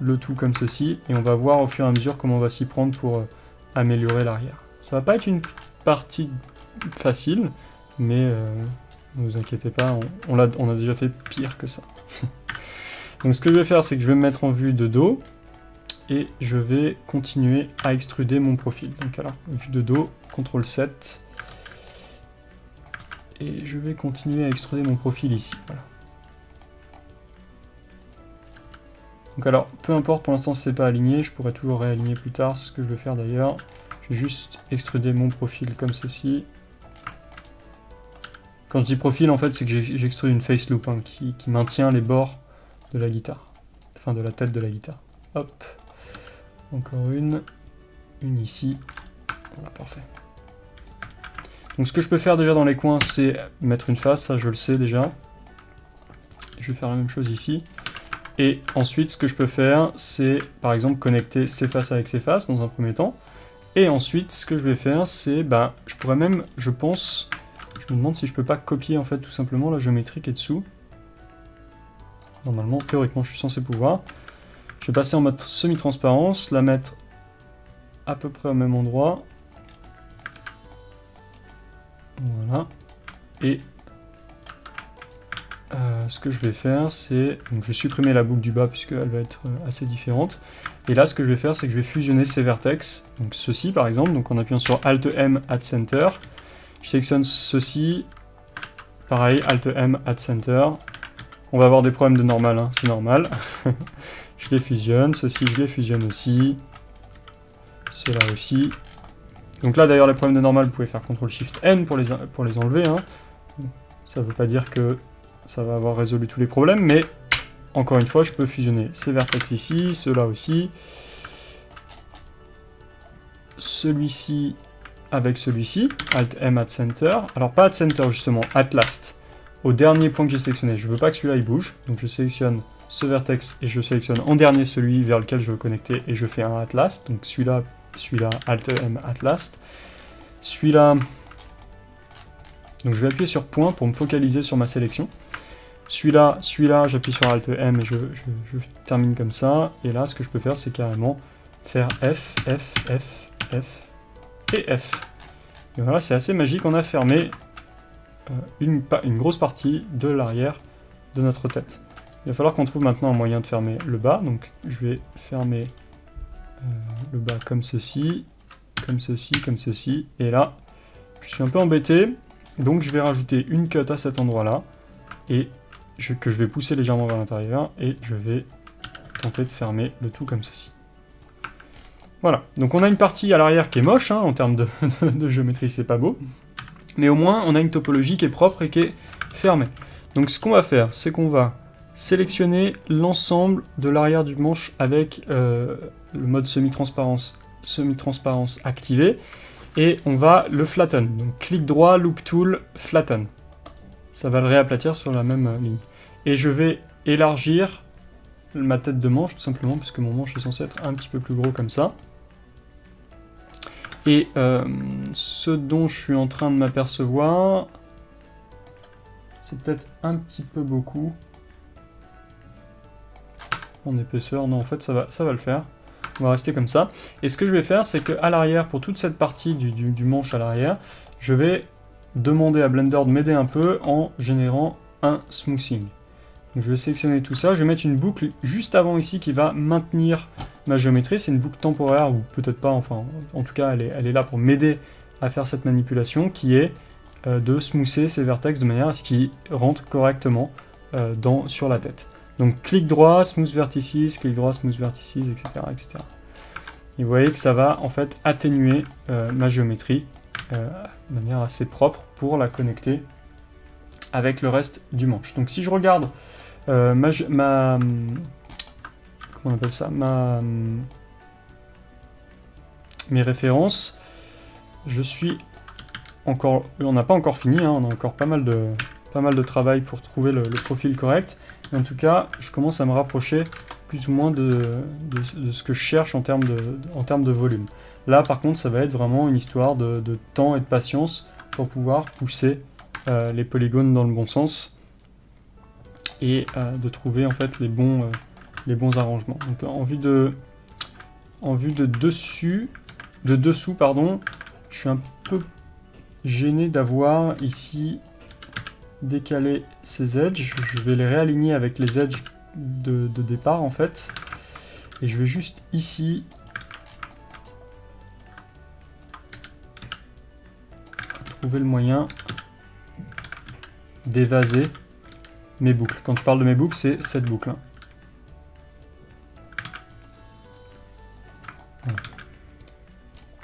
le tout comme ceci. Et on va voir au fur et à mesure comment on va s'y prendre pour améliorer l'arrière. Ça va pas être une partie facile, mais ne vous inquiétez pas, on, a, on a déjà fait pire que ça. Donc ce que je vais faire, c'est que je vais me mettre en vue de dos, et je vais continuer à extruder mon profil. Donc alors, vue de dos, CTRL 7, et je vais continuer à extruder mon profil ici. Donc alors, peu importe, pour l'instant c'est pas aligné, je pourrais toujours réaligner plus tard, c'est ce que je vais faire d'ailleurs. Je vais juste extruder mon profil comme ceci, quand je dis profil, en fait, c'est que j'extrude une face loop hein, qui, maintient les bords de la guitare. Enfin, de la tête de la guitare. Hop. Encore une. Une ici. Voilà, parfait. Donc ce que je peux faire déjà dans les coins, c'est mettre une face, ça je le sais déjà. Je vais faire la même chose ici. Et ensuite, ce que je peux faire, c'est par exemple connecter ces faces avec ces faces dans un premier temps. Et ensuite, ce que je vais faire, c'est, bah, je pourrais même, je pense, je me demande si je peux pas copier en fait tout simplement la géométrie qui est dessous. Normalement, théoriquement, je suis censé pouvoir. Je vais passer en mode semi-transparence, la mettre à peu près au même endroit. Voilà. Et euh, ce que je vais faire, c'est... Je vais supprimer la boucle du bas puisqu'elle va être euh, assez différente. Et là, ce que je vais faire, c'est que je vais fusionner ces vertex. Donc ceci, par exemple, donc en appuyant sur Alt-M, Add Center. Je sélectionne ceci. Pareil, Alt-M, Add Center. On va avoir des problèmes de normal, hein, c'est normal. je les fusionne, ceci je les fusionne aussi. Cela aussi. Donc là d'ailleurs les problèmes de normal, vous pouvez faire CTRL-SHIFT-N pour les, pour les enlever. Hein. Ça ne veut pas dire que ça va avoir résolu tous les problèmes, mais encore une fois, je peux fusionner ces vertex ici, ceux-là aussi. Celui-ci avec celui-ci, Alt-M, Add Center. Alors pas Add Center justement, At Last. Au dernier point que j'ai sélectionné, je veux pas que celui-là il bouge, donc je sélectionne ce vertex et je sélectionne en dernier celui vers lequel je veux connecter et je fais un At Last. Donc celui-là, celui-là, Alt-M, At Last. Celui-là, donc je vais appuyer sur point pour me focaliser sur ma sélection. Celui-là, celui-là, j'appuie sur Alt-M et je, termine comme ça. Et là, ce que je peux faire, c'est carrément faire F, F, F, F, et F. Et voilà, c'est assez magique, on a fermé euh, une, une, grosse partie de l'arrière de notre tête. Il va falloir qu'on trouve maintenant un moyen de fermer le bas, donc je vais fermer euh, le bas comme ceci, comme ceci, comme ceci, et là, je suis un peu embêté, donc je vais rajouter une cut à cet endroit-là, et que je vais pousser légèrement vers l'intérieur, et je vais tenter de fermer le tout comme ceci. Voilà, donc on a une partie à l'arrière qui est moche, hein, en termes de, géométrie c'est pas beau, mais au moins on a une topologie qui est propre et qui est fermée. Donc ce qu'on va faire, c'est qu'on va sélectionner l'ensemble de l'arrière du manche avec euh, le mode semi-transparence semi-transparence activé, et on va le flatten. Donc clic droit, loop tool, flatten. Ça va le réaplatir sur la même ligne. Et je vais élargir ma tête de manche tout simplement, parce que mon manche est censé être un petit peu plus gros comme ça. Et euh, ce dont je suis en train de m'apercevoir, c'est peut-être un petit peu beaucoup en épaisseur. Non, en fait, ça va, ça va le faire. On va rester comme ça. Et ce que je vais faire, c'est qu'à l'arrière, pour toute cette partie du, manche à l'arrière, je vais demander à Blender de m'aider un peu en générant un smoothing. Donc je vais sélectionner tout ça, je vais mettre une boucle juste avant ici qui va maintenir ma géométrie, c'est une boucle temporaire, ou peut-être pas, enfin, en tout cas, elle est, là pour m'aider à faire cette manipulation, qui est euh, de smoother ces vertex de manière à ce qu'ils rentrent correctement euh, dans, sur la tête. Donc clic droit, smooth vertices, clic droit, smooth vertices, etc. etc. Et vous voyez que ça va en fait atténuer euh, ma géométrie euh, de manière assez propre pour la connecter avec le reste du manche. Donc si je regarde euh, ma, comment on appelle ça ma, mes références, je suis encore, on n'a pas encore fini, hein, on a encore pas mal de, pas mal de travail pour trouver le, profil correct. En tout cas, je commence à me rapprocher plus ou moins de, ce que je cherche en termes, de, volume. Là, par contre, ça va être vraiment une histoire de, temps et de patience pour pouvoir pousser euh, les polygones dans le bon sens et euh, de trouver en fait les bons, euh, les bons arrangements. Donc en vue de, en vue de dessus, de dessous, pardon, je suis un peu gêné d'avoir ici décalé ces edges. Je vais les réaligner avec les edges de, départ en fait. Et je vais juste ici trouver le moyen d'évaser mes boucles. Quand je parle de mes boucles, c'est cette boucle. Hein.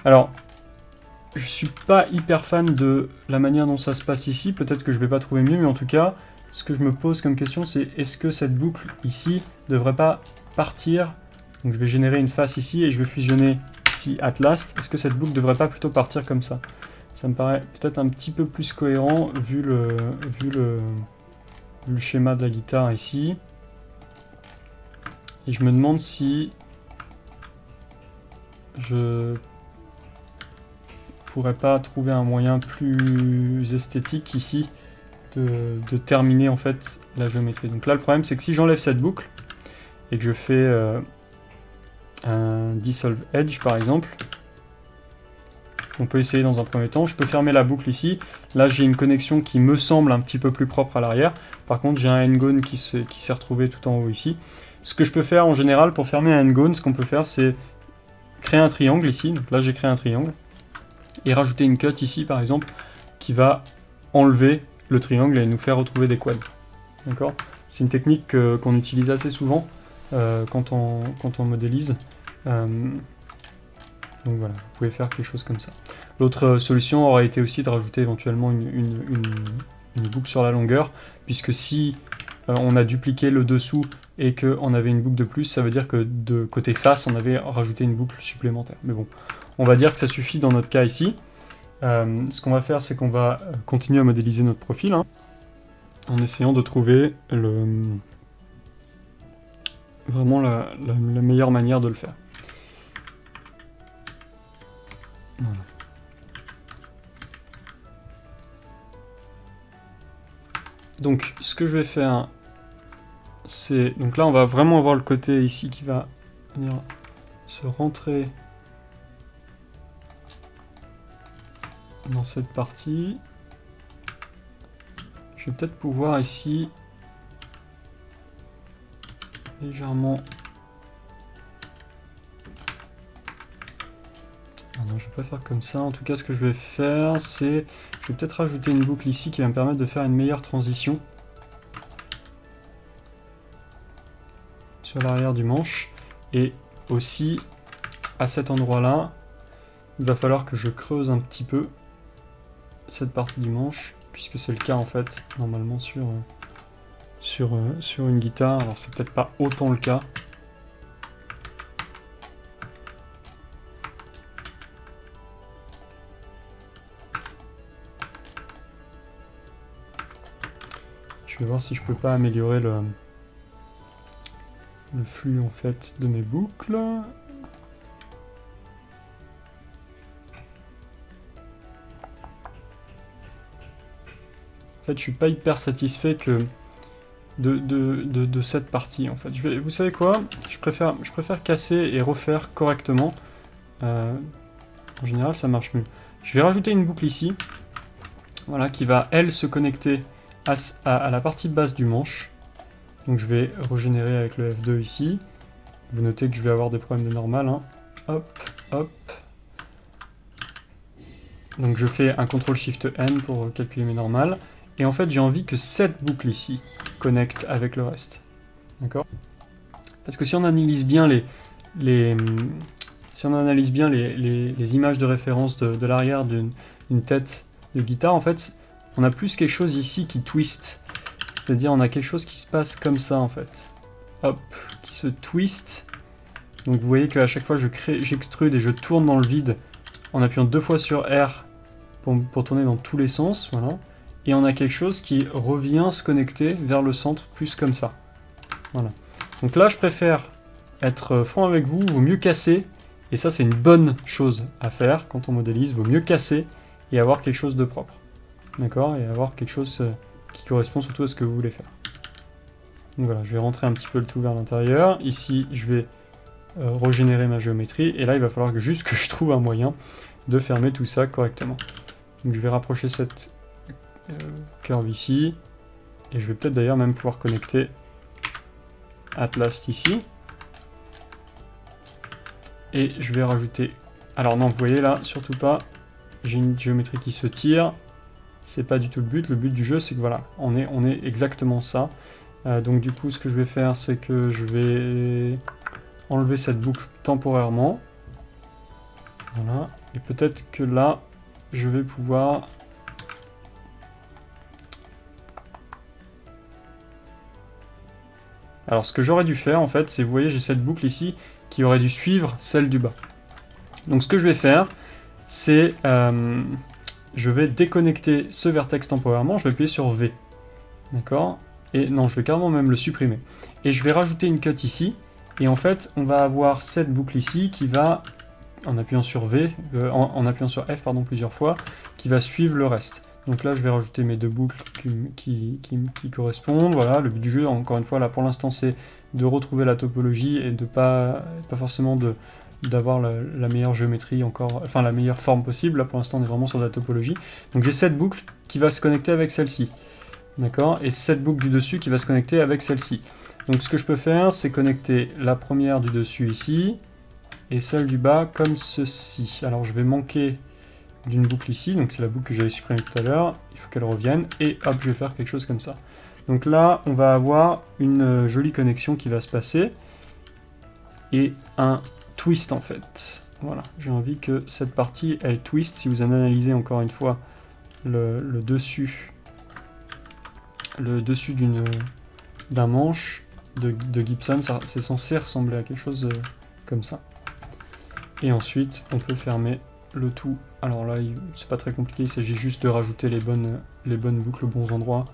Alors, je suis pas hyper fan de la manière dont ça se passe ici, peut-être que je vais pas trouver mieux, mais en tout cas, ce que je me pose comme question, c'est est-ce que cette boucle ici devrait pas partir? Donc je vais générer une face ici et je vais fusionner ici at last. Est-ce que cette boucle devrait pas plutôt partir comme ça? Ça me paraît peut-être un petit peu plus cohérent vu le, vu le, vu le schéma de la guitare ici. Et je me demande si je pourrais pas trouver un moyen plus esthétique ici de, terminer en fait la géométrie. Donc là le problème c'est que si j'enlève cette boucle et que je fais euh, un dissolve edge par exemple, on peut essayer dans un premier temps. Je peux fermer la boucle ici. Là, j'ai une connexion qui me semble un petit peu plus propre à l'arrière. Par contre, j'ai un n-gone qui s'est qui retrouvé tout en haut ici. Ce que je peux faire en général pour fermer un n-gone, ce qu'on peut faire, c'est créer un triangle ici. Donc là, j'ai créé un triangle et rajouter une cut ici par exemple qui va enlever le triangle et nous faire retrouver des quads. D'accord? C'est une technique qu'on utilise assez souvent euh, quand, on, quand on modélise. Euh, donc voilà, vous pouvez faire quelque chose comme ça. L'autre solution aurait été aussi de rajouter éventuellement une, boucle sur la longueur, puisque si euh, on a dupliqué le dessous et qu'on avait une boucle de plus, ça veut dire que de côté face, on avait rajouté une boucle supplémentaire. Mais bon, on va dire que ça suffit dans notre cas ici. Euh, ce qu'on va faire, c'est qu'on va continuer à modéliser notre profil hein, en essayant de trouver vraiment la, meilleure manière de le faire. Donc, ce que je vais faire, c'est... Donc là, on va vraiment avoir le côté ici qui va venir se rentrer dans cette partie. Je vais peut-être pouvoir ici légèrement... Ah non, je vais pas faire comme ça. En tout cas, ce que je vais faire, c'est... Je vais peut-être rajouter une boucle ici qui va me permettre de faire une meilleure transition. Sur l'arrière du manche. Et aussi, à cet endroit-là, il va falloir que je creuse un petit peu cette partie du manche, puisque c'est le cas en fait normalement sur, euh, sur, euh, sur une guitare. Alors c'est peut-être pas autant le cas. Je vais voir si je peux pas améliorer le, le flux en fait de mes boucles. En fait, je suis pas hyper satisfait que de, cette partie, en fait. Vous savez quoi? Je préfère, je préfère casser et refaire correctement. Euh, en général, ça marche mieux. Je vais rajouter une boucle ici, voilà, qui va, elle, se connecter à, la partie basse du manche. Donc je vais régénérer avec le F2 ici. Vous notez que je vais avoir des problèmes de normal. Hein. Hop, hop. Donc je fais un CTRL-SHIFT-N pour calculer mes normales. Et en fait, j'ai envie que cette boucle ici connecte avec le reste. D'accord? Parce que si on analyse bien les, les, si on analyse bien les, images de référence de, l'arrière d'une tête de guitare, en fait, on a plus quelque chose ici qui twist. C'est-à-dire on a quelque chose qui se passe comme ça en fait. Hop, qui se twist. Donc vous voyez qu'à chaque fois je j'extrude et je tourne dans le vide en appuyant deux fois sur R pour, pour, tourner dans tous les sens, voilà. Et on a quelque chose qui revient se connecter vers le centre, plus comme ça. Voilà. Donc là je préfère être franc avec vous, vaut mieux casser, et ça c'est une bonne chose à faire quand on modélise, vaut mieux casser et avoir quelque chose de propre. D'accord? Et avoir quelque chose euh, qui correspond surtout à ce que vous voulez faire. Donc voilà, je vais rentrer un petit peu le tout vers l'intérieur. Ici, je vais euh, régénérer ma géométrie. Et là, il va falloir juste que je trouve un moyen de fermer tout ça correctement. Donc je vais rapprocher cette curve ici. Et je vais peut-être d'ailleurs même pouvoir connecter Atlas ici. Et je vais rajouter... Alors non, vous voyez là, surtout pas. J'ai une géométrie qui se tire c'est pas du tout le but. Le but du jeu, c'est que voilà, on est, on est exactement ça. Euh, donc du coup, ce que je vais faire, c'est que je vais enlever cette boucle temporairement. Voilà. Et peut-être que là, je vais pouvoir... Alors ce que j'aurais dû faire, en fait, c'est, vous voyez, j'ai cette boucle ici qui aurait dû suivre celle du bas. Donc ce que je vais faire, c'est... Euh, je vais déconnecter ce vertex temporairement, je vais appuyer sur V. D'accord? Et non, je vais carrément même le supprimer. Et je vais rajouter une cut ici, et en fait, on va avoir cette boucle ici qui va, en appuyant sur V, euh, en, appuyant sur F pardon, plusieurs fois, qui va suivre le reste. Donc là, je vais rajouter mes deux boucles qui, correspondent. Voilà, le but du jeu, encore une fois, là pour l'instant, c'est de retrouver la topologie et de pas, pas forcément de, d'avoir la, meilleure géométrie encore, enfin la meilleure forme possible. Là pour l'instant on est vraiment sur la topologie. Donc j'ai cette boucle qui va se connecter avec celle-ci. D'accord? Et cette boucle du dessus qui va se connecter avec celle-ci. Donc ce que je peux faire, c'est connecter la première du dessus ici, et celle du bas comme ceci. Alors je vais manquer d'une boucle ici, donc c'est la boucle que j'avais supprimée tout à l'heure, il faut qu'elle revienne, et hop, je vais faire quelque chose comme ça. Donc là, on va avoir une jolie connexion qui va se passer, et un twist en fait. Voilà, j'ai envie que cette partie, elle twist. Si vous analysez encore une fois le, dessus, le dessus d'une d'un manche de, Gibson, c'est censé ressembler à quelque chose euh, comme ça. Et ensuite, on peut fermer le tout. Alors là, c'est pas très compliqué, il s'agit juste de rajouter les bonnes, les bonnes boucles aux bons endroits.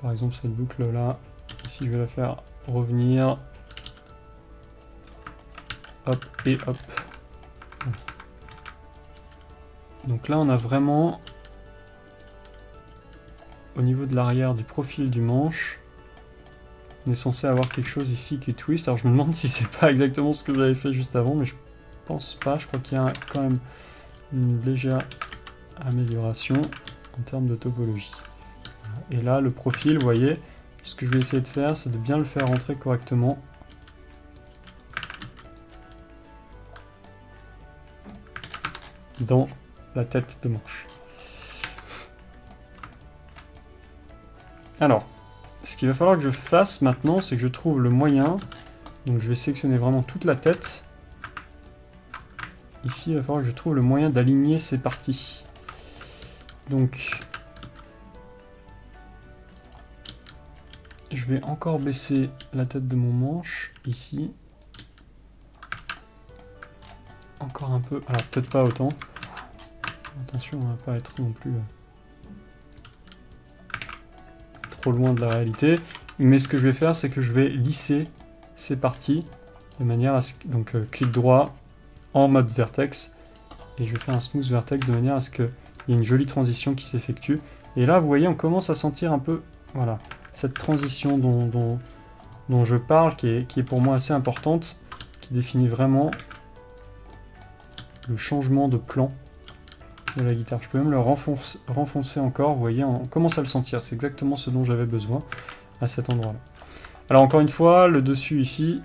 Par exemple, cette boucle là, ici je vais la faire revenir hop et hop. Donc là on a vraiment au niveau de l'arrière du profil du manche on est censé avoir quelque chose ici qui twist. Alors je me demande si c'est pas exactement ce que j'avais fait juste avant mais je pense pas. Je crois qu'il y a quand même une légère amélioration en termes de topologie. Et là le profil, vous voyez, ce que je vais essayer de faire c'est de bien le faire rentrer correctement dans la tête de manche. Alors, ce qu'il va falloir que je fasse maintenant, c'est que je trouve le moyen. Donc je vais sélectionner vraiment toute la tête. Ici, il va falloir que je trouve le moyen d'aligner ces parties. Donc, je vais encore baisser la tête de mon manche, ici. Encore un peu, alors peut-être pas autant. Attention, on va pas être non plus euh, trop loin de la réalité. Mais ce que je vais faire, c'est que je vais lisser ces parties de manière à ce que... Donc euh, clic droit en mode vertex. Et je vais faire un smooth vertex de manière à ce qu'il y ait une jolie transition qui s'effectue. Et là, vous voyez, on commence à sentir un peu, voilà, cette transition dont, dont, je parle, qui est, qui est pour moi assez importante, qui définit vraiment le changement de plan de la guitare. Je peux même le renfoncer, encore, vous voyez, on commence à le sentir. C'est exactement ce dont j'avais besoin à cet endroit-là. Alors encore une fois, le dessus ici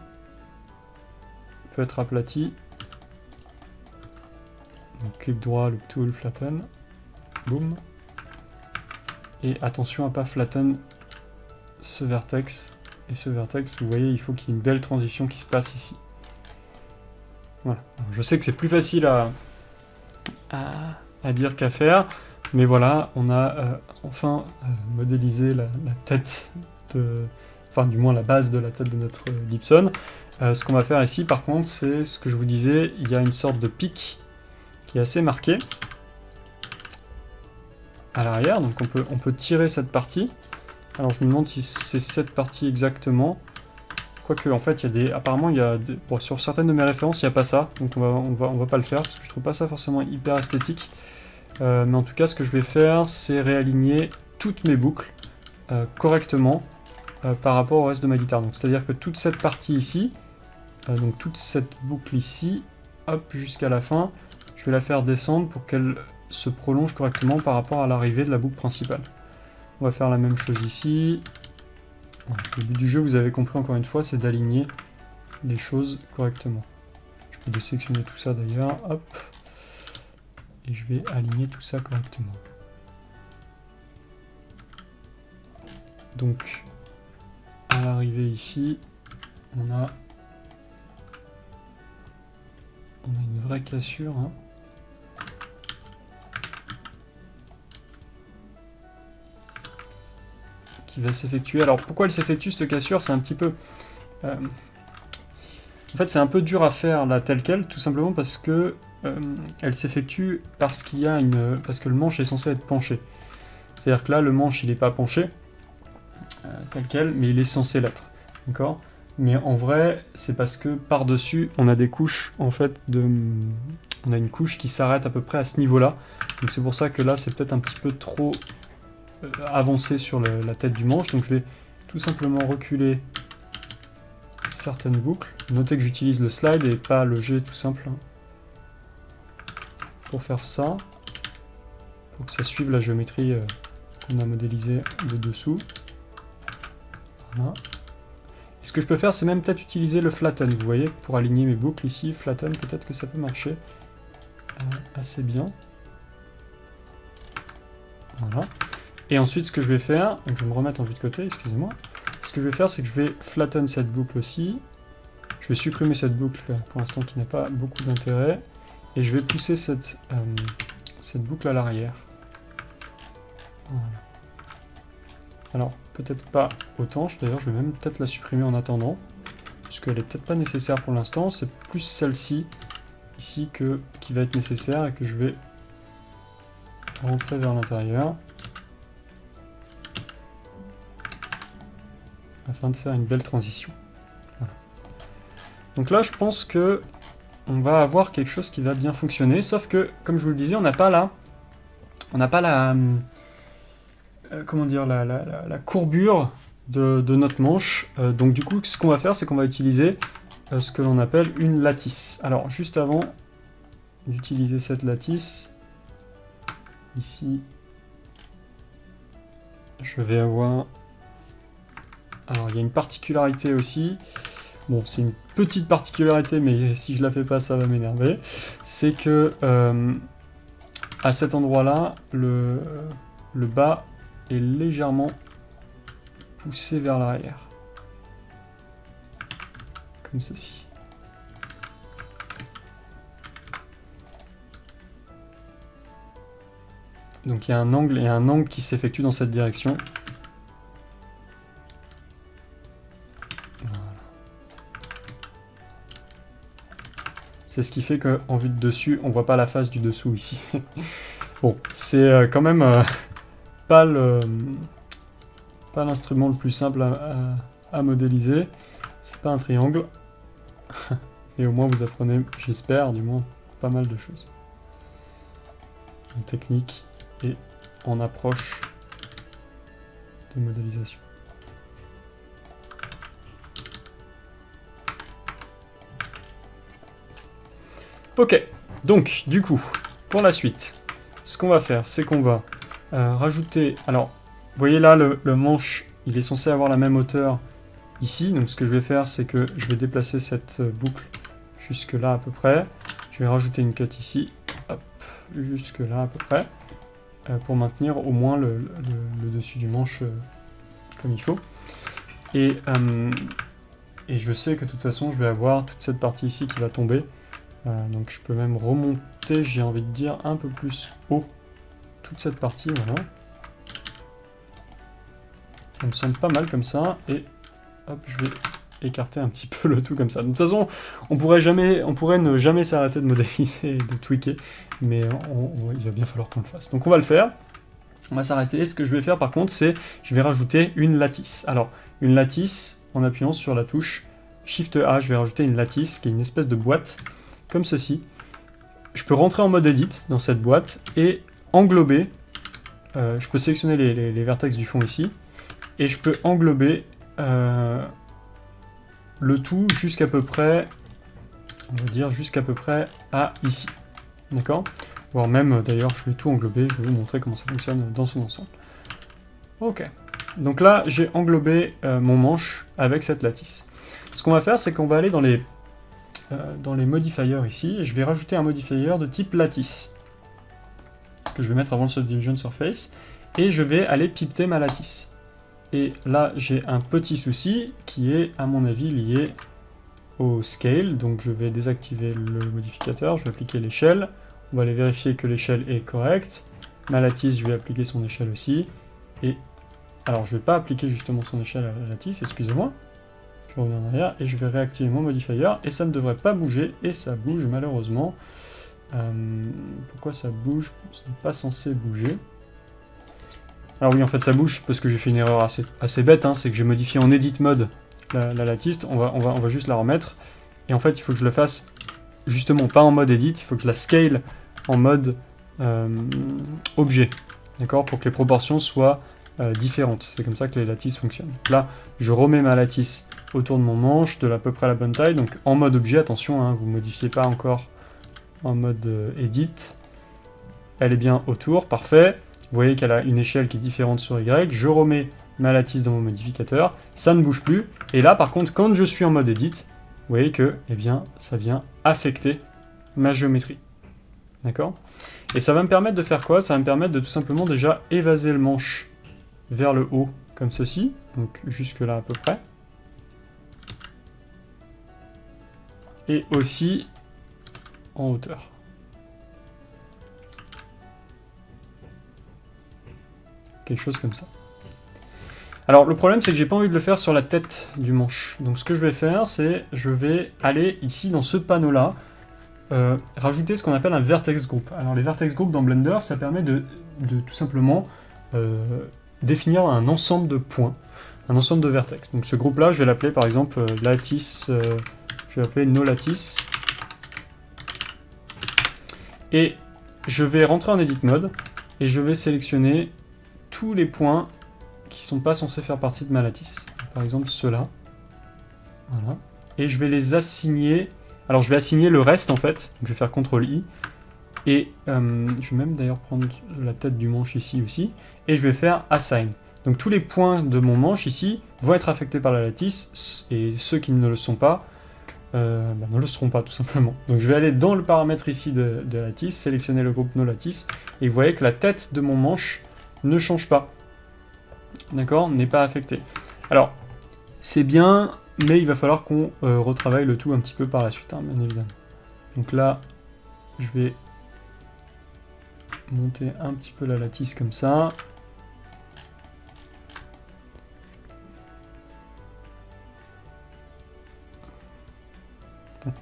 peut être aplati. Donc clic droit, le tool, flatten. Boom. Et attention à pas flatten ce vertex et ce vertex. Vous voyez, il faut qu'il y ait une belle transition qui se passe ici. Voilà. je sais que c'est plus facile à, à, dire qu'à faire, mais voilà, on a euh, enfin euh, modélisé la, tête de... Enfin, du moins la base de la tête de notre Gibson. ce qu'on va faire ici, par contre, c'est ce que je vous disais, il y a une sorte de pic assez marqué à l'arrière, donc on peut, on peut tirer cette partie. Alors je me demande si c'est cette partie exactement. Quoique, en fait, il y a des... Apparemment, il y a... sur certaines de mes références, il n'y a pas ça. Donc on va, on, va, on va pas le faire, parce que je trouve pas ça forcément hyper esthétique. Euh, mais en tout cas, ce que je vais faire, c'est réaligner toutes mes boucles euh, correctement euh, par rapport au reste de ma guitare. Donc c'est-à-dire que toute cette partie ici, donc toute cette boucle ici, hop, jusqu'à la fin, je vais la faire descendre pour qu'elle se prolonge correctement par rapport à l'arrivée de la boucle principale. On va faire la même chose ici. Le but du jeu, vous avez compris encore une fois, c'est d'aligner les choses correctement. Je peux désélectionner tout ça d'ailleurs, hop. Et je vais aligner tout ça correctement. Donc, à l'arrivée ici, on a, on a une vraie cassure. Hein. Va s'effectuer. Alors pourquoi elle s'effectue cette cassure? C'est un petit peu... Euh, en fait c'est un peu dur à faire là telle quelle, tout simplement parce que euh, elle s'effectue parce qu'il y a une... parce que le manche est censé être penché. C'est-à-dire que là le manche il n'est pas penché, euh, tel quel, mais il est censé l'être. D'accord? Mais en vrai, c'est parce que par-dessus, on a des couches, en fait, de... On a une couche qui s'arrête à peu près à ce niveau-là. Donc c'est pour ça que là, c'est peut-être un petit peu trop avancer sur la tête du manche. Donc je vais tout simplement reculer certaines boucles. Notez que j'utilise le slide et pas le G tout simple. Hein, pour faire ça. Pour que ça suive la géométrie euh, qu'on a modélisée de dessous. Voilà. ce que je peux faire, c'est même peut-être utiliser le flatten, vous voyez, pour aligner mes boucles ici. Flatten, peut-être que ça peut marcher euh, assez bien. Voilà. Et ensuite, ce que je vais faire, je vais me remettre en vue de côté, excusez-moi. Ce que je vais faire, c'est que je vais flatten cette boucle aussi. Je vais supprimer cette boucle, pour l'instant, qui n'a pas beaucoup d'intérêt. Et je vais pousser cette, euh, boucle à l'arrière. Voilà. Alors, peut-être pas autant, d'ailleurs, je vais même peut-être la supprimer en attendant. Puisqu'elle est peut-être pas nécessaire pour l'instant, c'est plus celle-ci, ici, que, qui va être nécessaire et que je vais rentrer vers l'intérieur. Afin de faire une belle transition. Donc là, je pense que on va avoir quelque chose qui va bien fonctionner, sauf que, comme je vous le disais, on n'a pas là, on n'a pas la, euh, comment dire, la, courbure de, notre manche. Euh, donc du coup, ce qu'on va faire, c'est qu'on va utiliser euh, ce que l'on appelle une lattice. Alors, juste avant d'utiliser cette lattice, ici, je vais avoir alors, il y a une particularité aussi. Bon, c'est une petite particularité, mais si je la fais pas, ça va m'énerver. C'est que euh, à cet endroit-là, le, le bas est légèrement poussé vers l'arrière. Comme ceci. Donc il y a un angle et un angle qui s'effectue dans cette direction. C'est ce qui fait qu'en vue de dessus, on voit pas la face du dessous ici. bon, c'est euh, quand même euh, pas le pas l'instrument le plus simple à, modéliser. C'est pas un triangle. Et au moins vous apprenez, j'espère, du moins, pas mal de choses. En technique et en approche de modélisation. Ok, donc du coup, pour la suite, ce qu'on va faire, c'est qu'on va euh, rajouter... Alors, vous voyez là, le, manche, il est censé avoir la même hauteur ici. Donc ce que je vais faire, c'est que je vais déplacer cette euh, boucle jusque là à peu près. Je vais rajouter une cut ici, hop, jusque là à peu près, euh, pour maintenir au moins le, dessus du manche comme il faut. Et, et je sais que de toute façon, je vais avoir toute cette partie ici qui va tomber. Euh, donc je peux même remonter, j'ai envie de dire, un peu plus haut toute cette partie, voilà. Ça me semble pas mal comme ça, et hop, je vais écarter un petit peu le tout comme ça. de toute façon, on pourrait, jamais, on pourrait ne jamais s'arrêter de modéliser et de tweaker, mais il va bien falloir qu'on le fasse. Donc on va le faire, on va s'arrêter. Ce que je vais faire par contre, c'est je vais rajouter une lattice. Alors, une lattice, en appuyant sur la touche Shift A, je vais rajouter une lattice, qui est une espèce de boîte, comme ceci. Je peux rentrer en mode edit dans cette boîte et englober, euh, je peux sélectionner les, les, vertex du fond ici, et je peux englober euh, le tout jusqu'à peu près, on va dire jusqu'à peu près à ici. D'accord? Voire même, d'ailleurs, je vais tout englober, je vais vous montrer comment ça fonctionne dans son ensemble. Ok. Donc là, j'ai englobé euh, mon manche avec cette lattice. Ce qu'on va faire, c'est qu'on va aller dans les, euh, dans les modifiers ici, je vais rajouter un modifier de type lattice, que je vais mettre avant le subdivision surface, et je vais aller pipeter ma lattice. Et là, j'ai un petit souci qui est, à mon avis, lié au scale. Donc je vais désactiver le modificateur, je vais appliquer l'échelle. On va aller vérifier que l'échelle est correcte. Ma lattice, je vais appliquer son échelle aussi. Et alors, je ne vais pas appliquer justement son échelle à la lattice, excusez-moi. Je reviens en arrière et je vais réactiver mon modifier. Et ça ne devrait pas bouger, et ça bouge malheureusement. Euh, pourquoi ça bouge? Ce n'est pas censé bouger. Alors oui, en fait, ça bouge parce que j'ai fait une erreur assez, assez bête, hein, c'est que j'ai modifié en edit mode la, lattice, on va, on, va, on va juste la remettre. Et en fait, il faut que je le fasse justement pas en mode edit, il faut que je la scale en mode euh, objet, d'accord? Pour que les proportions soient euh, différentes. C'est comme ça que les lattices fonctionnent. Là, je remets ma lattice autour de mon manche, de à peu près la bonne taille, donc en mode objet, attention, hein, vous ne modifiez pas encore en mode euh, edit. Elle est bien autour, parfait. Vous voyez qu'elle a une échelle qui est différente sur Y. Je remets ma lattice dans mon modificateur. Ça ne bouge plus. Et là, par contre, quand je suis en mode edit, vous voyez que eh bien, ça vient affecter ma géométrie. D'accord? Et ça va me permettre de faire quoi? Ça va me permettre de tout simplement déjà évaser le manche vers le haut, comme ceci. Donc jusque là à peu près. Et aussi en hauteur. quelque chose comme ça. Alors le problème c'est que j'ai pas envie de le faire sur la tête du manche. Donc ce que je vais faire c'est je vais aller ici dans ce panneau là, euh, rajouter ce qu'on appelle un vertex group. Alors les vertex group dans Blender ça permet de, tout simplement euh, définir un ensemble de points, un ensemble de vertex. Donc ce groupe là je vais l'appeler par exemple euh, lattice, je vais no lattice. Et je vais rentrer en edit mode et je vais sélectionner tous les points qui sont pas censés faire partie de ma lattice. Par exemple, ceux-là. Voilà. Et je vais les assigner... Alors, je vais assigner le reste, en fait. je vais faire CTRL-I. Et euh, je vais même d'ailleurs prendre la tête du manche ici aussi. Et je vais faire Assign. Donc, tous les points de mon manche ici vont être affectés par la lattice. Et ceux qui ne le sont pas, euh, bah, ne le seront pas tout simplement. Donc je vais aller dans le paramètre ici de, de la lattice, sélectionner le groupe no lattice, et vous voyez que la tête de mon manche ne change pas. D'accord? N'est pas affecté. Alors, c'est bien, mais il va falloir qu'on euh, retravaille le tout un petit peu par la suite, hein, bien évidemment. Donc là, je vais monter un petit peu la lattice comme ça.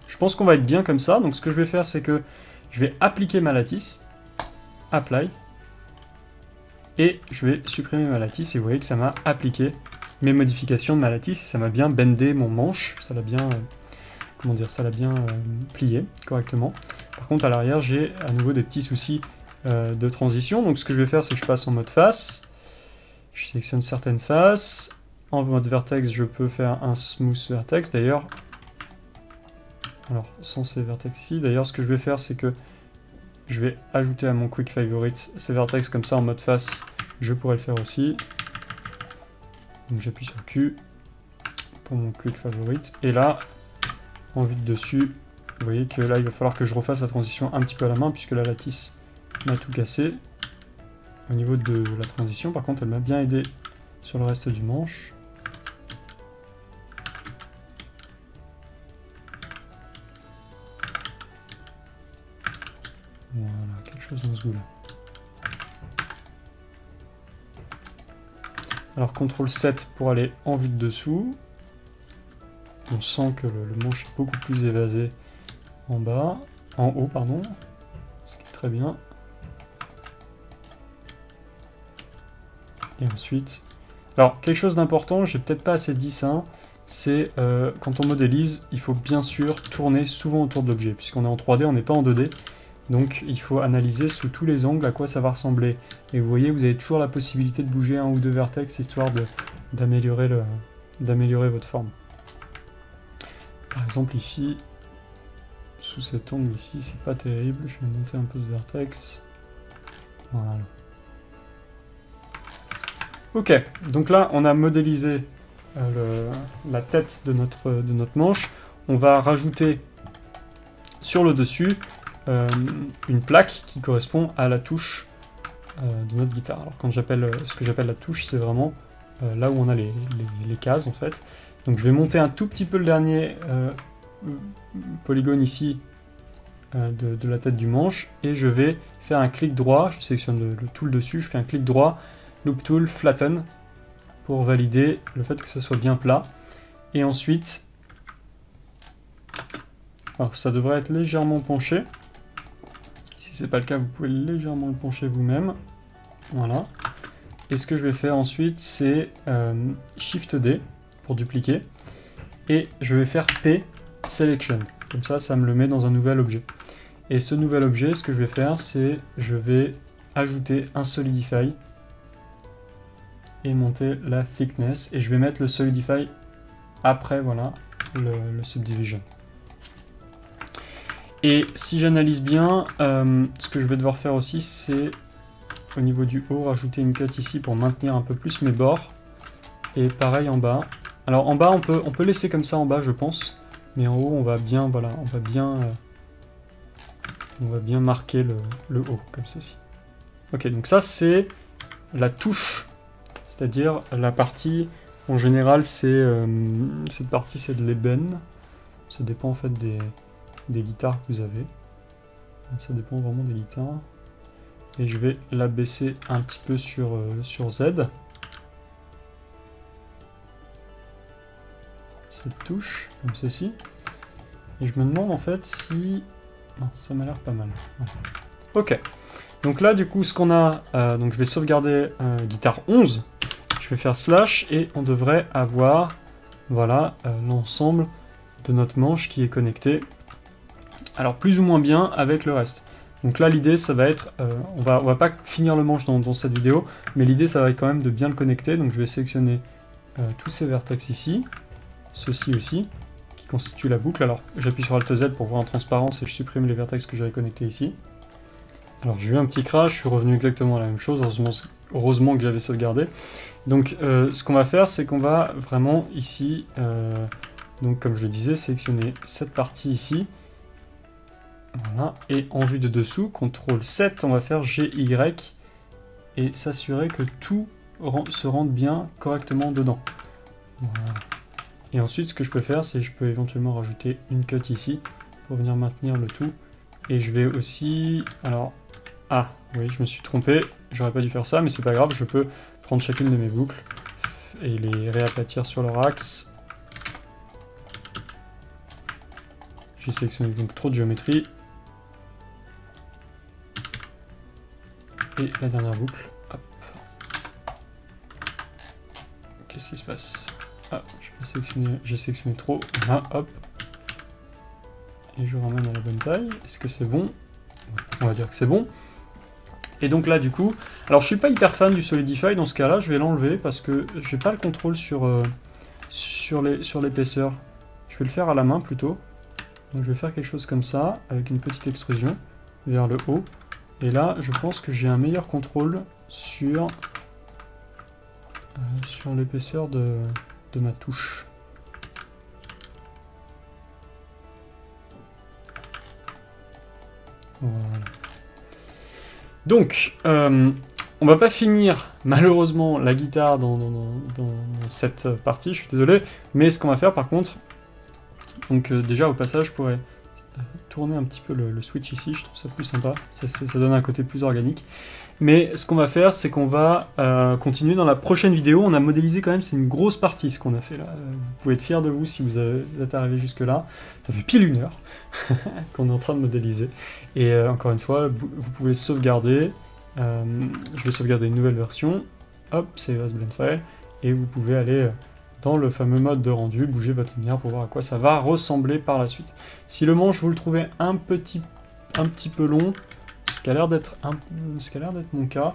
Je pense qu'on va être bien comme ça, donc ce que je vais faire, c'est que je vais appliquer ma lattice, apply, et je vais supprimer ma lattice. Et vous voyez que ça m'a appliqué mes modifications de ma lattice. Et ça m'a bien bendé mon manche, ça l'a bien, euh, comment dire, ça l'a bien euh, plié correctement. Par contre à l'arrière j'ai à nouveau des petits soucis euh, de transition, donc ce que je vais faire c'est que je passe en mode face, je sélectionne certaines faces, en mode vertex je peux faire un smooth vertex. D'ailleurs, alors sans ces vertex ici, d'ailleurs ce que je vais faire c'est que je vais ajouter à mon quick favorite ces vertex comme ça en mode face. Je pourrais le faire aussi. Donc j'appuie sur Q pour mon quick favorite. Et là, en vue de dessus, vous voyez que là il va falloir que je refasse la transition un petit peu à la main puisque la lattice m'a tout cassé. Au niveau de la transition, par contre, elle m'a bien aidé sur le reste du manche. Alors CTRL 7 pour aller en vue de dessous. On sent que le, manche est beaucoup plus évasé en bas, en haut pardon, ce qui est très bien. Et ensuite, alors quelque chose d'important, j'ai peut-être pas assez dit ça, c'est euh, quand on modélise, il faut bien sûr tourner souvent autour de l'objet, puisqu'on est en 3D, on n'est pas en 2D. Donc il faut analyser sous tous les angles à quoi ça va ressembler. Et vous voyez, vous avez toujours la possibilité de bouger un ou deux vertex, histoire d'améliorer votre forme. Par exemple ici, sous cet angle ici, c'est pas terrible. Je vais monter un peu ce vertex. Voilà. Ok, donc là on a modélisé euh, la tête de notre, de notre manche. On va rajouter sur le dessus euh, une plaque qui correspond à la touche euh, de notre guitare. Alors quand j'appelle ce que j'appelle la touche, c'est vraiment là où on a les, les, cases en fait. Donc je vais monter un tout petit peu le dernier polygone ici de, la tête du manche et je vais faire un clic droit, je sélectionne le, le tool dessus, je fais un clic droit Loop Tool, Flatten, pour valider le fait que ce soit bien plat. Et ensuite, alors ça devrait être légèrement penché. Si c'est pas le cas, vous pouvez légèrement le pencher vous-même. Voilà. Et ce que je vais faire ensuite, c'est euh, Shift D pour dupliquer. Et je vais faire P Selection. Comme ça, ça me le met dans un nouvel objet. Et ce nouvel objet, ce que je vais faire, c'est je vais ajouter un Solidify et monter la thickness. Et je vais mettre le solidify après voilà le, subdivision. Et si j'analyse bien, euh, ce que je vais devoir faire aussi, c'est au niveau du haut, rajouter une cut ici pour maintenir un peu plus mes bords. Et pareil en bas. Alors en bas, on peut, on peut laisser comme ça en bas, je pense. Mais en haut, on va bien, voilà, on va bien, euh, on va bien marquer le, haut, comme ceci. Ok, donc ça, c'est la touche c'est-à-dire la partie, en général, c'est euh, cette partie c'est de l'ébène. Ça dépend en fait des, guitares que vous avez. ça dépend vraiment des guitares. Et je vais la baisser un petit peu sur, euh, sur Z. Cette touche, comme ceci. Et je me demande en fait si... Non, ça m'a l'air pas mal. Ok. Donc là, du coup, ce qu'on a... Euh, donc je vais sauvegarder guitare 11. Je vais faire slash et on devrait avoir voilà euh, l'ensemble de notre manche qui est connecté. Alors plus ou moins bien avec le reste. Donc là l'idée ça va être, euh, on, va, va pas finir le manche dans, cette vidéo, mais l'idée ça va être quand même de bien le connecter. Donc je vais sélectionner euh, tous ces vertex ici, ceci aussi, qui constitue la boucle. Alors j'appuie sur Alt Z pour voir en transparence et je supprime les vertex que j'avais connectés ici. Alors j'ai eu un petit crash, je suis revenu exactement à la même chose, heureusement, que j'avais sauvegardé. Donc euh, ce qu'on va faire, c'est qu'on va vraiment ici, donc comme je le disais, sélectionner cette partie ici. Voilà, et en vue de dessous, CTRL 7, on va faire GY et s'assurer que tout se rende bien correctement dedans. Et ensuite, ce que je peux faire, c'est je peux éventuellement rajouter une cut ici pour venir maintenir le tout. Et je vais aussi... Alors... Ah, oui, je me suis trompé. J'aurais pas dû faire ça, mais c'est pas grave, je peux prendre chacune de mes boucles et les réaplatir sur leur axe. J'ai sélectionné donc trop de géométrie. Et la dernière boucle. Qu'est-ce qui se passe? Ah, j'ai sélectionné trop. Là, hop. Et je ramène à la bonne taille. Est-ce que c'est bon? On va dire que c'est bon. Et donc là, du coup, alors je suis pas hyper fan du Solidify, dans ce cas-là, je vais l'enlever parce que j'ai pas le contrôle sur, euh, sur l'épaisseur. je vais le faire à la main plutôt. Donc je vais faire quelque chose comme ça, avec une petite extrusion vers le haut. Et là, je pense que j'ai un meilleur contrôle sur, euh, l'épaisseur de, de ma touche. Voilà. Donc, euh, on va pas finir malheureusement la guitare dans, cette partie, je suis désolé, mais ce qu'on va faire par contre, donc euh, déjà au passage je pourrais tourner un petit peu le, switch ici, je trouve ça plus sympa, ça, donne un côté plus organique. Mais ce qu'on va faire, c'est qu'on va euh, continuer dans la prochaine vidéo. On a modélisé quand même, c'est une grosse partie ce qu'on a fait là. Vous pouvez être fiers de vous si vous, êtes arrivé jusque là. Ça fait pile une heure qu'on est en train de modéliser. Et euh, encore une fois, vous pouvez sauvegarder. Euh, je vais sauvegarder une nouvelle version. Hop, c'est blend file. Et vous pouvez aller dans le fameux mode de rendu, bouger votre lumière pour voir à quoi ça va ressembler par la suite. Si le manche, vous le trouvez un petit, un petit peu long, ce qui a l'air d'être mon cas,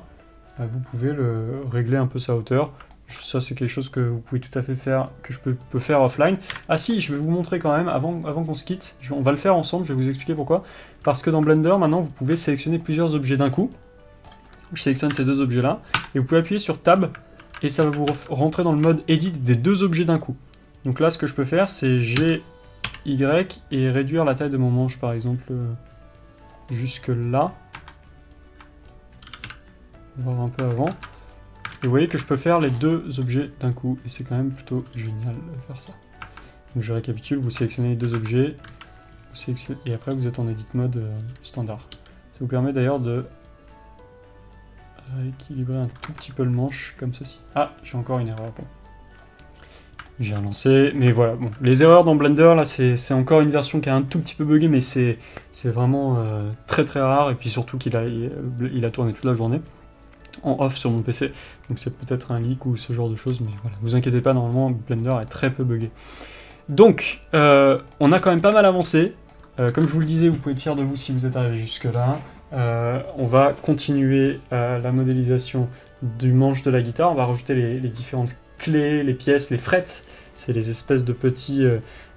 euh, vous pouvez le régler un peu sa hauteur. Ça, c'est quelque chose que vous pouvez tout à fait faire, que je peux, faire offline. Ah si, je vais vous montrer quand même, avant, avant qu'on se quitte, on va le faire ensemble, je vais vous expliquer pourquoi. Parce que dans Blender, maintenant, vous pouvez sélectionner plusieurs objets d'un coup. Je sélectionne ces deux objets-là, et vous pouvez appuyer sur Tab, et ça va vous rentrer dans le mode Edit des deux objets d'un coup. Donc là, ce que je peux faire, c'est G, Y, et réduire la taille de mon manche, par exemple, euh, jusque là voir un peu avant. Et vous voyez que je peux faire les deux objets d'un coup, et c'est quand même plutôt génial de faire ça. Donc je récapitule, vous sélectionnez les deux objets, et après vous êtes en edit mode euh, standard. Ça vous permet d'ailleurs de équilibrer un tout petit peu le manche, comme ceci. Ah, j'ai encore une erreur. J'ai relancé, mais voilà. Bon, les erreurs dans Blender, là, c'est encore une version qui a un tout petit peu bugué, mais c'est vraiment euh, très très rare, et puis surtout qu'il a, il a tourné toute la journée en off sur mon PC. Donc c'est peut-être un leak ou ce genre de choses, mais voilà, vous inquiétez pas, normalement Blender est très peu buggé. Donc, euh, on a quand même pas mal avancé. Euh, comme je vous le disais, vous pouvez être fier de vous si vous êtes arrivé jusque-là. Euh, on va continuer la modélisation du manche de la guitare. On va rajouter les, différentes clés, les pièces, les frettes. C'est les espèces de petits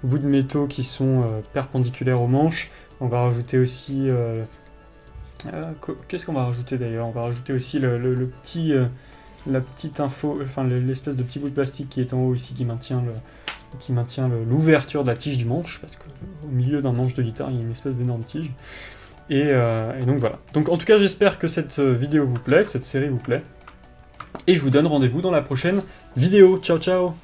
bouts de métaux qui sont perpendiculaires au manche. On va rajouter aussi euh, qu'est-ce qu'on va rajouter d'ailleurs? On va rajouter aussi le, petit, euh, la petite info, enfin l'espèce de petit bout de plastique qui est en haut ici qui maintient qui maintient l'ouverture de la tige du manche, parce qu'au milieu d'un manche de guitare, il y a une espèce d'énorme tige. Et, euh, et, donc voilà. Donc en tout cas, j'espère que cette vidéo vous plaît, que cette série vous plaît. Et je vous donne rendez-vous dans la prochaine vidéo. Ciao ciao